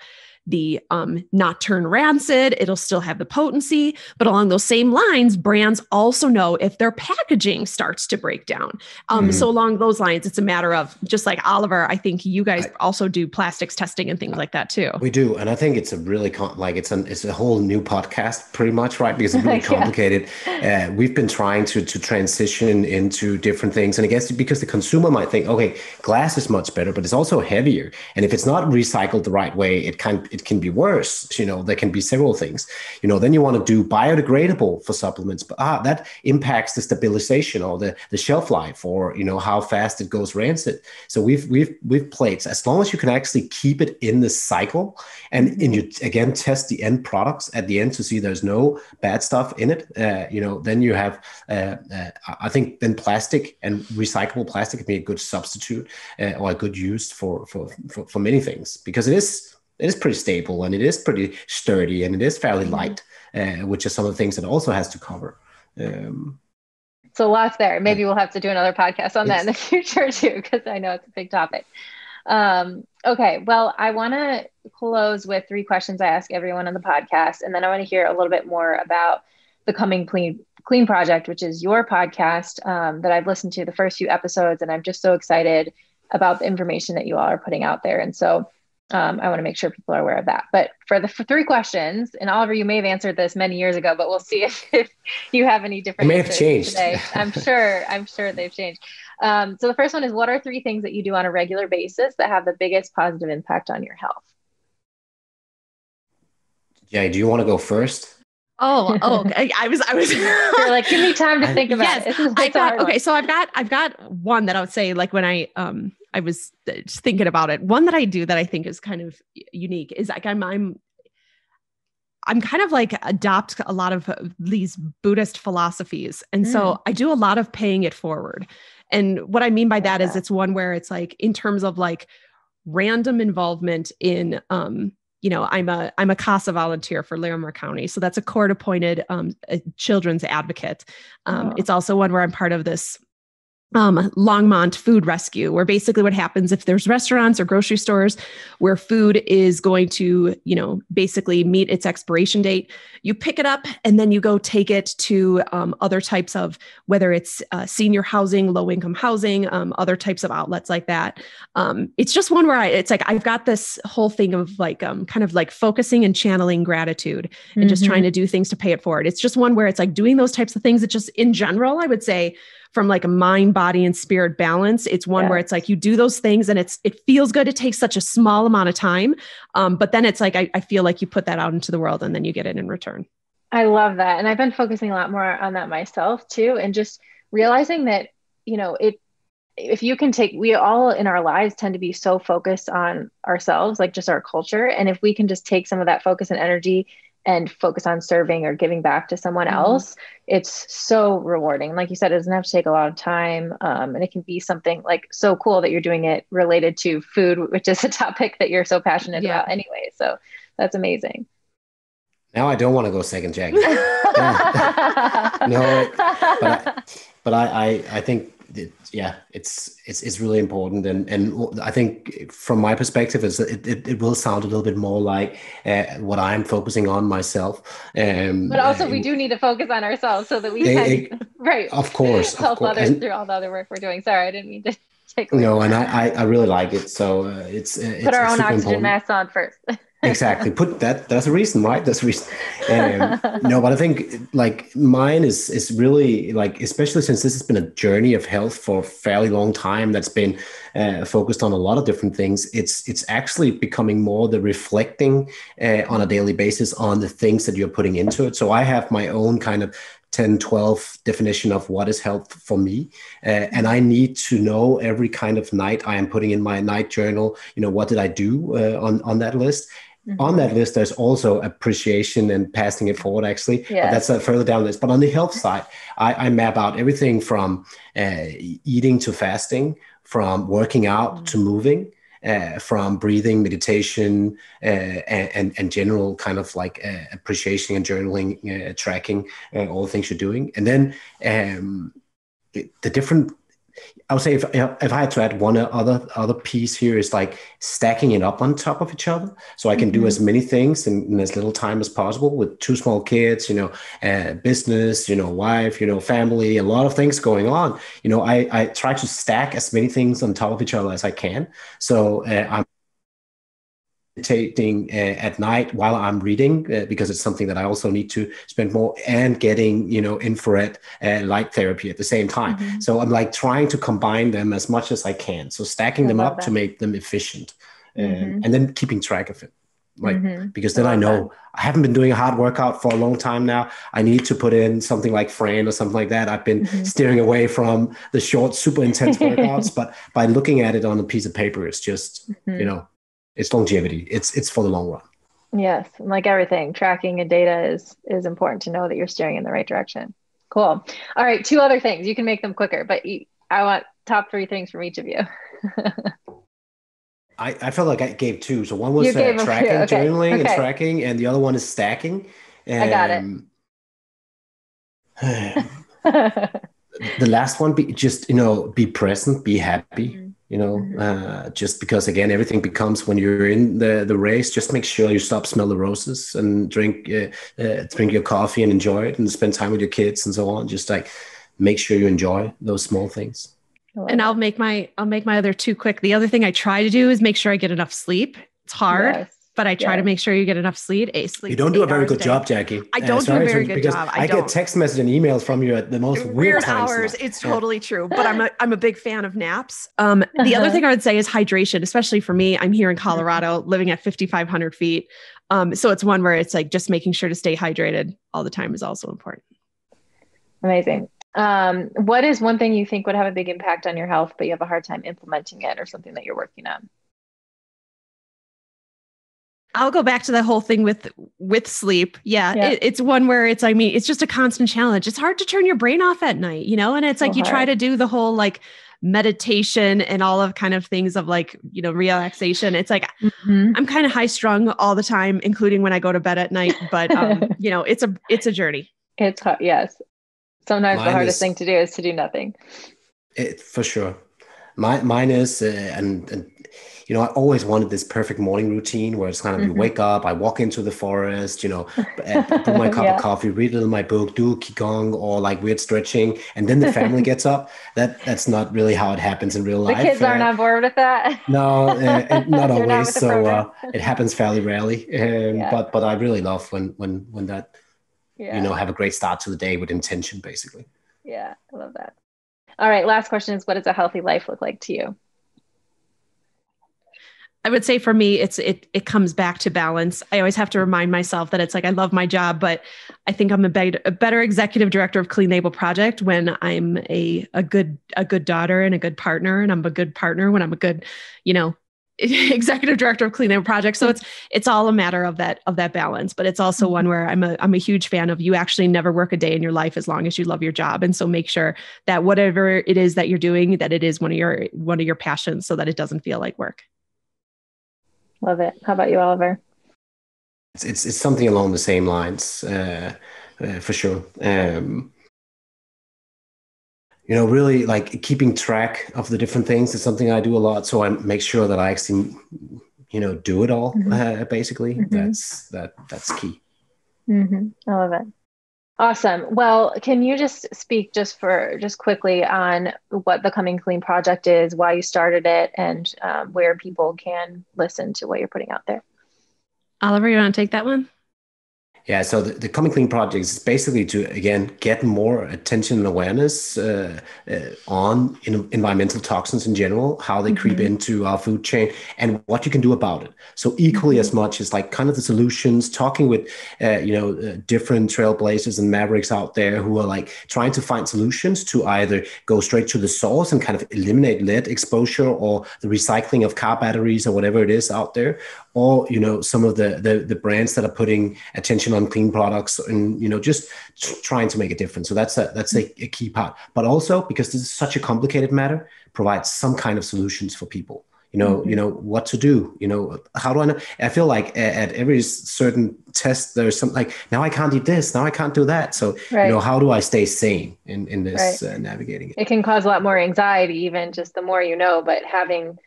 the um, not turn rancid. It'll still have the potency. But along those same lines, brands also know if their packaging starts to break down. Um, mm So along those lines, it's a matter of just like Oliver. I think you guys I, also do plastics testing and things like that too. We do, and I think it's a really con- like it's an it's a whole new podcast, pretty much, right? Because it's really complicated. yeah. uh, we've been trying to to transition into different things, and I guess because the consumer might think, okay, glass is much better, but it's also heavier, and if it's not recycled the right way, it can it can be worse. You know, there can be several things. You know, then you want to do biodegradable for supplements, but ah, that impacts the stabilization or the, the shelf life or you know how fast it goes rancid. So we've we've we've played as long as you can actually keep it in the cycle and and you again test the end products at the end to see there's no bad stuff in it. Uh, you know, then you have uh, uh, I think then plastic and recyclable plastic can be a good substitute uh, or a good use for, for for for many things because it is it is pretty stable and it is pretty sturdy and it is fairly mm-hmm. light, uh, which is some of the things that also has to cover. Um, so lots there. Maybe we'll have to do another podcast on that in the future too, because I know it's a big topic. Um, okay, well, I want to close with three questions I ask everyone on the podcast, and then I want to hear a little bit more about the Coming Clean Clean Project, which is your podcast um, that I've listened to the first few episodes, and I'm just so excited about the information that you all are putting out there. And so um, I want to make sure people are aware of that. But for the for three questions, and Oliver, you may have answered this many years ago, but we'll see if, if you have any different. It may have changed. Today. I'm sure. I'm sure they've changed. Um, so the first one is, what are three things that you do on a regular basis that have the biggest positive impact on your health? Jay, do you want to go first? Oh, oh, I, was, I was You're like, give me time to think about yes, it. I got, okay. So I've got, I've got one that I would say, like when I, um, I was uh, just thinking about it. One that I do that I think is kind of unique is like I'm, I'm, I'm kind of like adopt a lot of these Buddhist philosophies. And mm. so I do a lot of paying it forward. And what I mean by that is it's one where it's like in terms of like random involvement in um you know i'm a i'm a casa volunteer for larimer county so that's a court appointed um, a children's advocate um, oh. it's also one where i'm part of this um, Longmont Food Rescue, where basically what happens if there's restaurants or grocery stores where food is going to, you know, basically meet its expiration date, you pick it up and then you go take it to um, other types of, whether it's uh, senior housing, low income housing, um, other types of outlets like that. Um, it's just one where I, it's like I've got this whole thing of like, um, kind of like focusing and channeling gratitude and mm-hmm. just trying to do things to pay it forward. It's just one where it's like doing those types of things. It just in general, I would say from like a mind body and spirit balance it's one yes. where it's like you do those things and it's it feels good it takes such a small amount of time um, but then it's like I, I feel like you put that out into the world and then you get it in return i love that and i've been focusing a lot more on that myself too and just realizing that you know it if you can take we all in our lives tend to be so focused on ourselves like just our culture and if we can just take some of that focus and energy and focus on serving or giving back to someone mm-hmm. else it's so rewarding like you said it doesn't have to take a lot of time um, and it can be something like so cool that you're doing it related to food which is a topic that you're so passionate yeah. about anyway so that's amazing now I don't want to go second Jack. no, but I, but I, I, I think it, yeah, it's it's it's really important, and and I think from my perspective, is it, it, it will sound a little bit more like uh, what I'm focusing on myself. Um, but also, uh, we do need to focus on ourselves so that we can right, of course, help of course. others and, through all the other work we're doing. Sorry, I didn't mean to. Take no, and I, I really like it. So uh, it's put it's, our own oxygen important. mask on first. exactly. Put that that's a reason right? That's a reason. Um, no but i think like mine is is really like especially since this has been a journey of health for a fairly long time that's been uh, focused on a lot of different things it's it's actually becoming more the reflecting uh, on a daily basis on the things that you're putting into it. So i have my own kind of 10 12 definition of what is health for me uh, and i need to know every kind of night i am putting in my night journal you know what did i do uh, on on that list Mm-hmm. On that list, there's also appreciation and passing it forward, actually. But that's further down the list. But on the health side, I, I map out everything from uh, eating to fasting, from working out mm-hmm. to moving. Uh, from breathing, meditation, uh, and, and, and general kind of like uh, appreciation and journaling, uh, tracking uh, all the things you're doing, and then um, the different I would say if, if I had to add one other other piece here is like stacking it up on top of each other, so I can mm-hmm. do as many things in, in, as little time as possible with two small kids, you know, uh, business, you know, wife, you know, family, a lot of things going on. You know, I I try to stack as many things on top of each other as I can. So uh, I'm meditating uh, at night while I'm reading uh, because it's something that I also need to spend more and getting you know infrared uh, light therapy at the same time. Mm-hmm. So I'm like trying to combine them as much as I can. So stacking them up that. to make them efficient, mm-hmm. and then keeping track of it. Right, mm-hmm. because then I, I know that. I haven't been doing a hard workout for a long time now. I need to put in something like Fran or something like that. I've been mm-hmm. steering away from the short, super intense workouts, but by looking at it on a piece of paper, it's just you know it's longevity. It's it's for the long run. Yes, like everything, tracking and data is is important to know that you're steering in the right direction. Cool. All right, two other things. You can make them quicker, but you, I want top three things from each of you. I, I felt like I gave two. So one was uh, tracking, okay. journaling, okay. and tracking, and the other one is stacking. I got it. the last one, be just you know, be present, be happy. Mm-hmm. You know, uh, just because again, everything becomes when you're in the the race. Just make sure you stop, smell the roses, and drink uh, uh, drink your coffee and enjoy it, and spend time with your kids and so on. Just like make sure you enjoy those small things. And I'll make my I'll make my other two quick. The other thing I try to do is make sure I get enough sleep. It's hard. Yes but I try to make sure you get enough sleep. A sleep. You don't do a very good job, Jackie. I don't uh, do a very good because job. I, I get text message and emails from you at the most weird, weird hours. Now. It's totally true, but I'm a I'm a big fan of naps. Um, uh-huh. the other uh-huh. thing I would say is hydration, especially for me. I'm here in mm-hmm. Colorado, living at 5,500 feet. Um, so it's one where it's like just making sure to stay hydrated all the time is also important. Amazing. Um, what is one thing you think would have a big impact on your health, but you have a hard time implementing it, or something that you're working on? I'll go back to the whole thing with with sleep. Yeah, yeah. It, it's one where it's I mean it's just a constant challenge. It's hard to turn your brain off at night, you know, and it's so like you hard. try to do the whole like meditation and all of kind of things of like you know relaxation. It's like mm-hmm. I'm kind of high strung all the time, including when I go to bed at night. But um, you know, it's a it's a journey. It's hard. Yes, sometimes mine the hardest is, thing to do is to do nothing. It, for sure. My, mine is, uh, and, and you know, I always wanted this perfect morning routine where it's kind of mm-hmm. you wake up, I walk into the forest, you know, put my cup yeah. of coffee, read a little my book, do qigong or like weird stretching, and then the family gets up. That that's not really how it happens in real life. The kids aren't uh, on board with that. No, uh, not always. Not so uh, it happens fairly rarely. Um, yeah. But but I really love when when when that yeah. you know have a great start to the day with intention, basically. Yeah, I love that. All right, last question is: What does a healthy life look like to you? I would say for me, it's it it comes back to balance. I always have to remind myself that it's like I love my job, but I think I'm a, be- a better executive director of Clean Label Project when I'm a a good a good daughter and a good partner, and I'm a good partner when I'm a good, you know, executive director of Clean Label Project. So it's it's all a matter of that of that balance. But it's also one mm-hmm. where I'm a I'm a huge fan of you actually never work a day in your life as long as you love your job, and so make sure that whatever it is that you're doing, that it is one of your one of your passions, so that it doesn't feel like work. Love it. How about you, Oliver? It's it's, it's something along the same lines, uh, uh, for sure. Um, you know, really like keeping track of the different things is something I do a lot. So I make sure that I actually, you know, do it all. Mm-hmm. Uh, basically, mm-hmm. that's that that's key. Mm-hmm. I love it. Awesome. Well, can you just speak just for just quickly on what the Coming Clean project is, why you started it, and um, where people can listen to what you're putting out there? Oliver, you want to take that one? Yeah, so the, the Coming Clean project is basically to again get more attention and awareness uh, uh, on in, environmental toxins in general, how they mm-hmm. creep into our food chain, and what you can do about it. So equally mm-hmm. as much as like kind of the solutions, talking with uh, you know uh, different trailblazers and mavericks out there who are like trying to find solutions to either go straight to the source and kind of eliminate lead exposure or the recycling of car batteries or whatever it is out there, or you know some of the the, the brands that are putting attention on clean products and you know just trying to make a difference so that's a that's a, a key part but also because this is such a complicated matter provides some kind of solutions for people you know mm-hmm. you know what to do you know how do i know i feel like at, every certain test there's some like now i can't eat this now i can't do that so right. you know how do i stay sane in in this right. uh, navigating it it can cause a lot more anxiety even just the more you know but having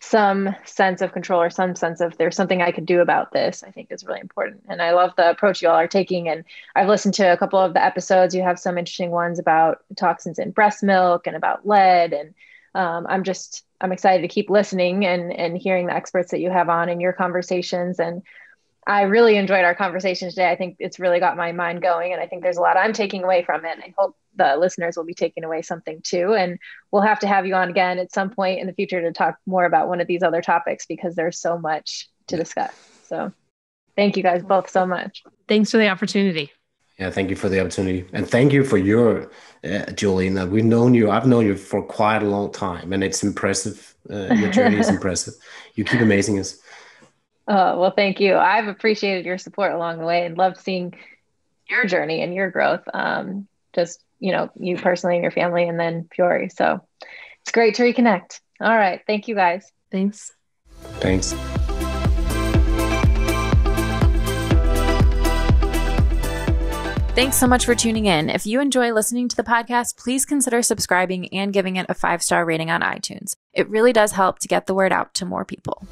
some sense of control or some sense of there's something I could do about this, I think is really important. And I love the approach you all are taking. And I've listened to a couple of the episodes. You have some interesting ones about toxins in breast milk and about lead. And um, I'm just, I'm excited to keep listening and, and hearing the experts that you have on in your conversations. And I really enjoyed our conversation today. I think it's really got my mind going, and I think there's a lot I'm taking away from it. I hope the listeners will be taking away something too. And we'll have to have you on again at some point in the future to talk more about one of these other topics because there's so much to discuss. So, thank you guys both so much. Thanks for the opportunity. Yeah, thank you for the opportunity, and thank you for your uh, Julian. We've known you. I've known you for quite a long time, and it's impressive. Uh, your journey is impressive. You keep amazing us. Oh, well, thank you. I've appreciated your support along the way and loved seeing your journey and your growth. Um, just, you know, you personally and your family, and then Puori. So it's great to reconnect. All right. Thank you guys. Thanks. Thanks. Thanks so much for tuning in. If you enjoy listening to the podcast, please consider subscribing and giving it a five star rating on iTunes. It really does help to get the word out to more people.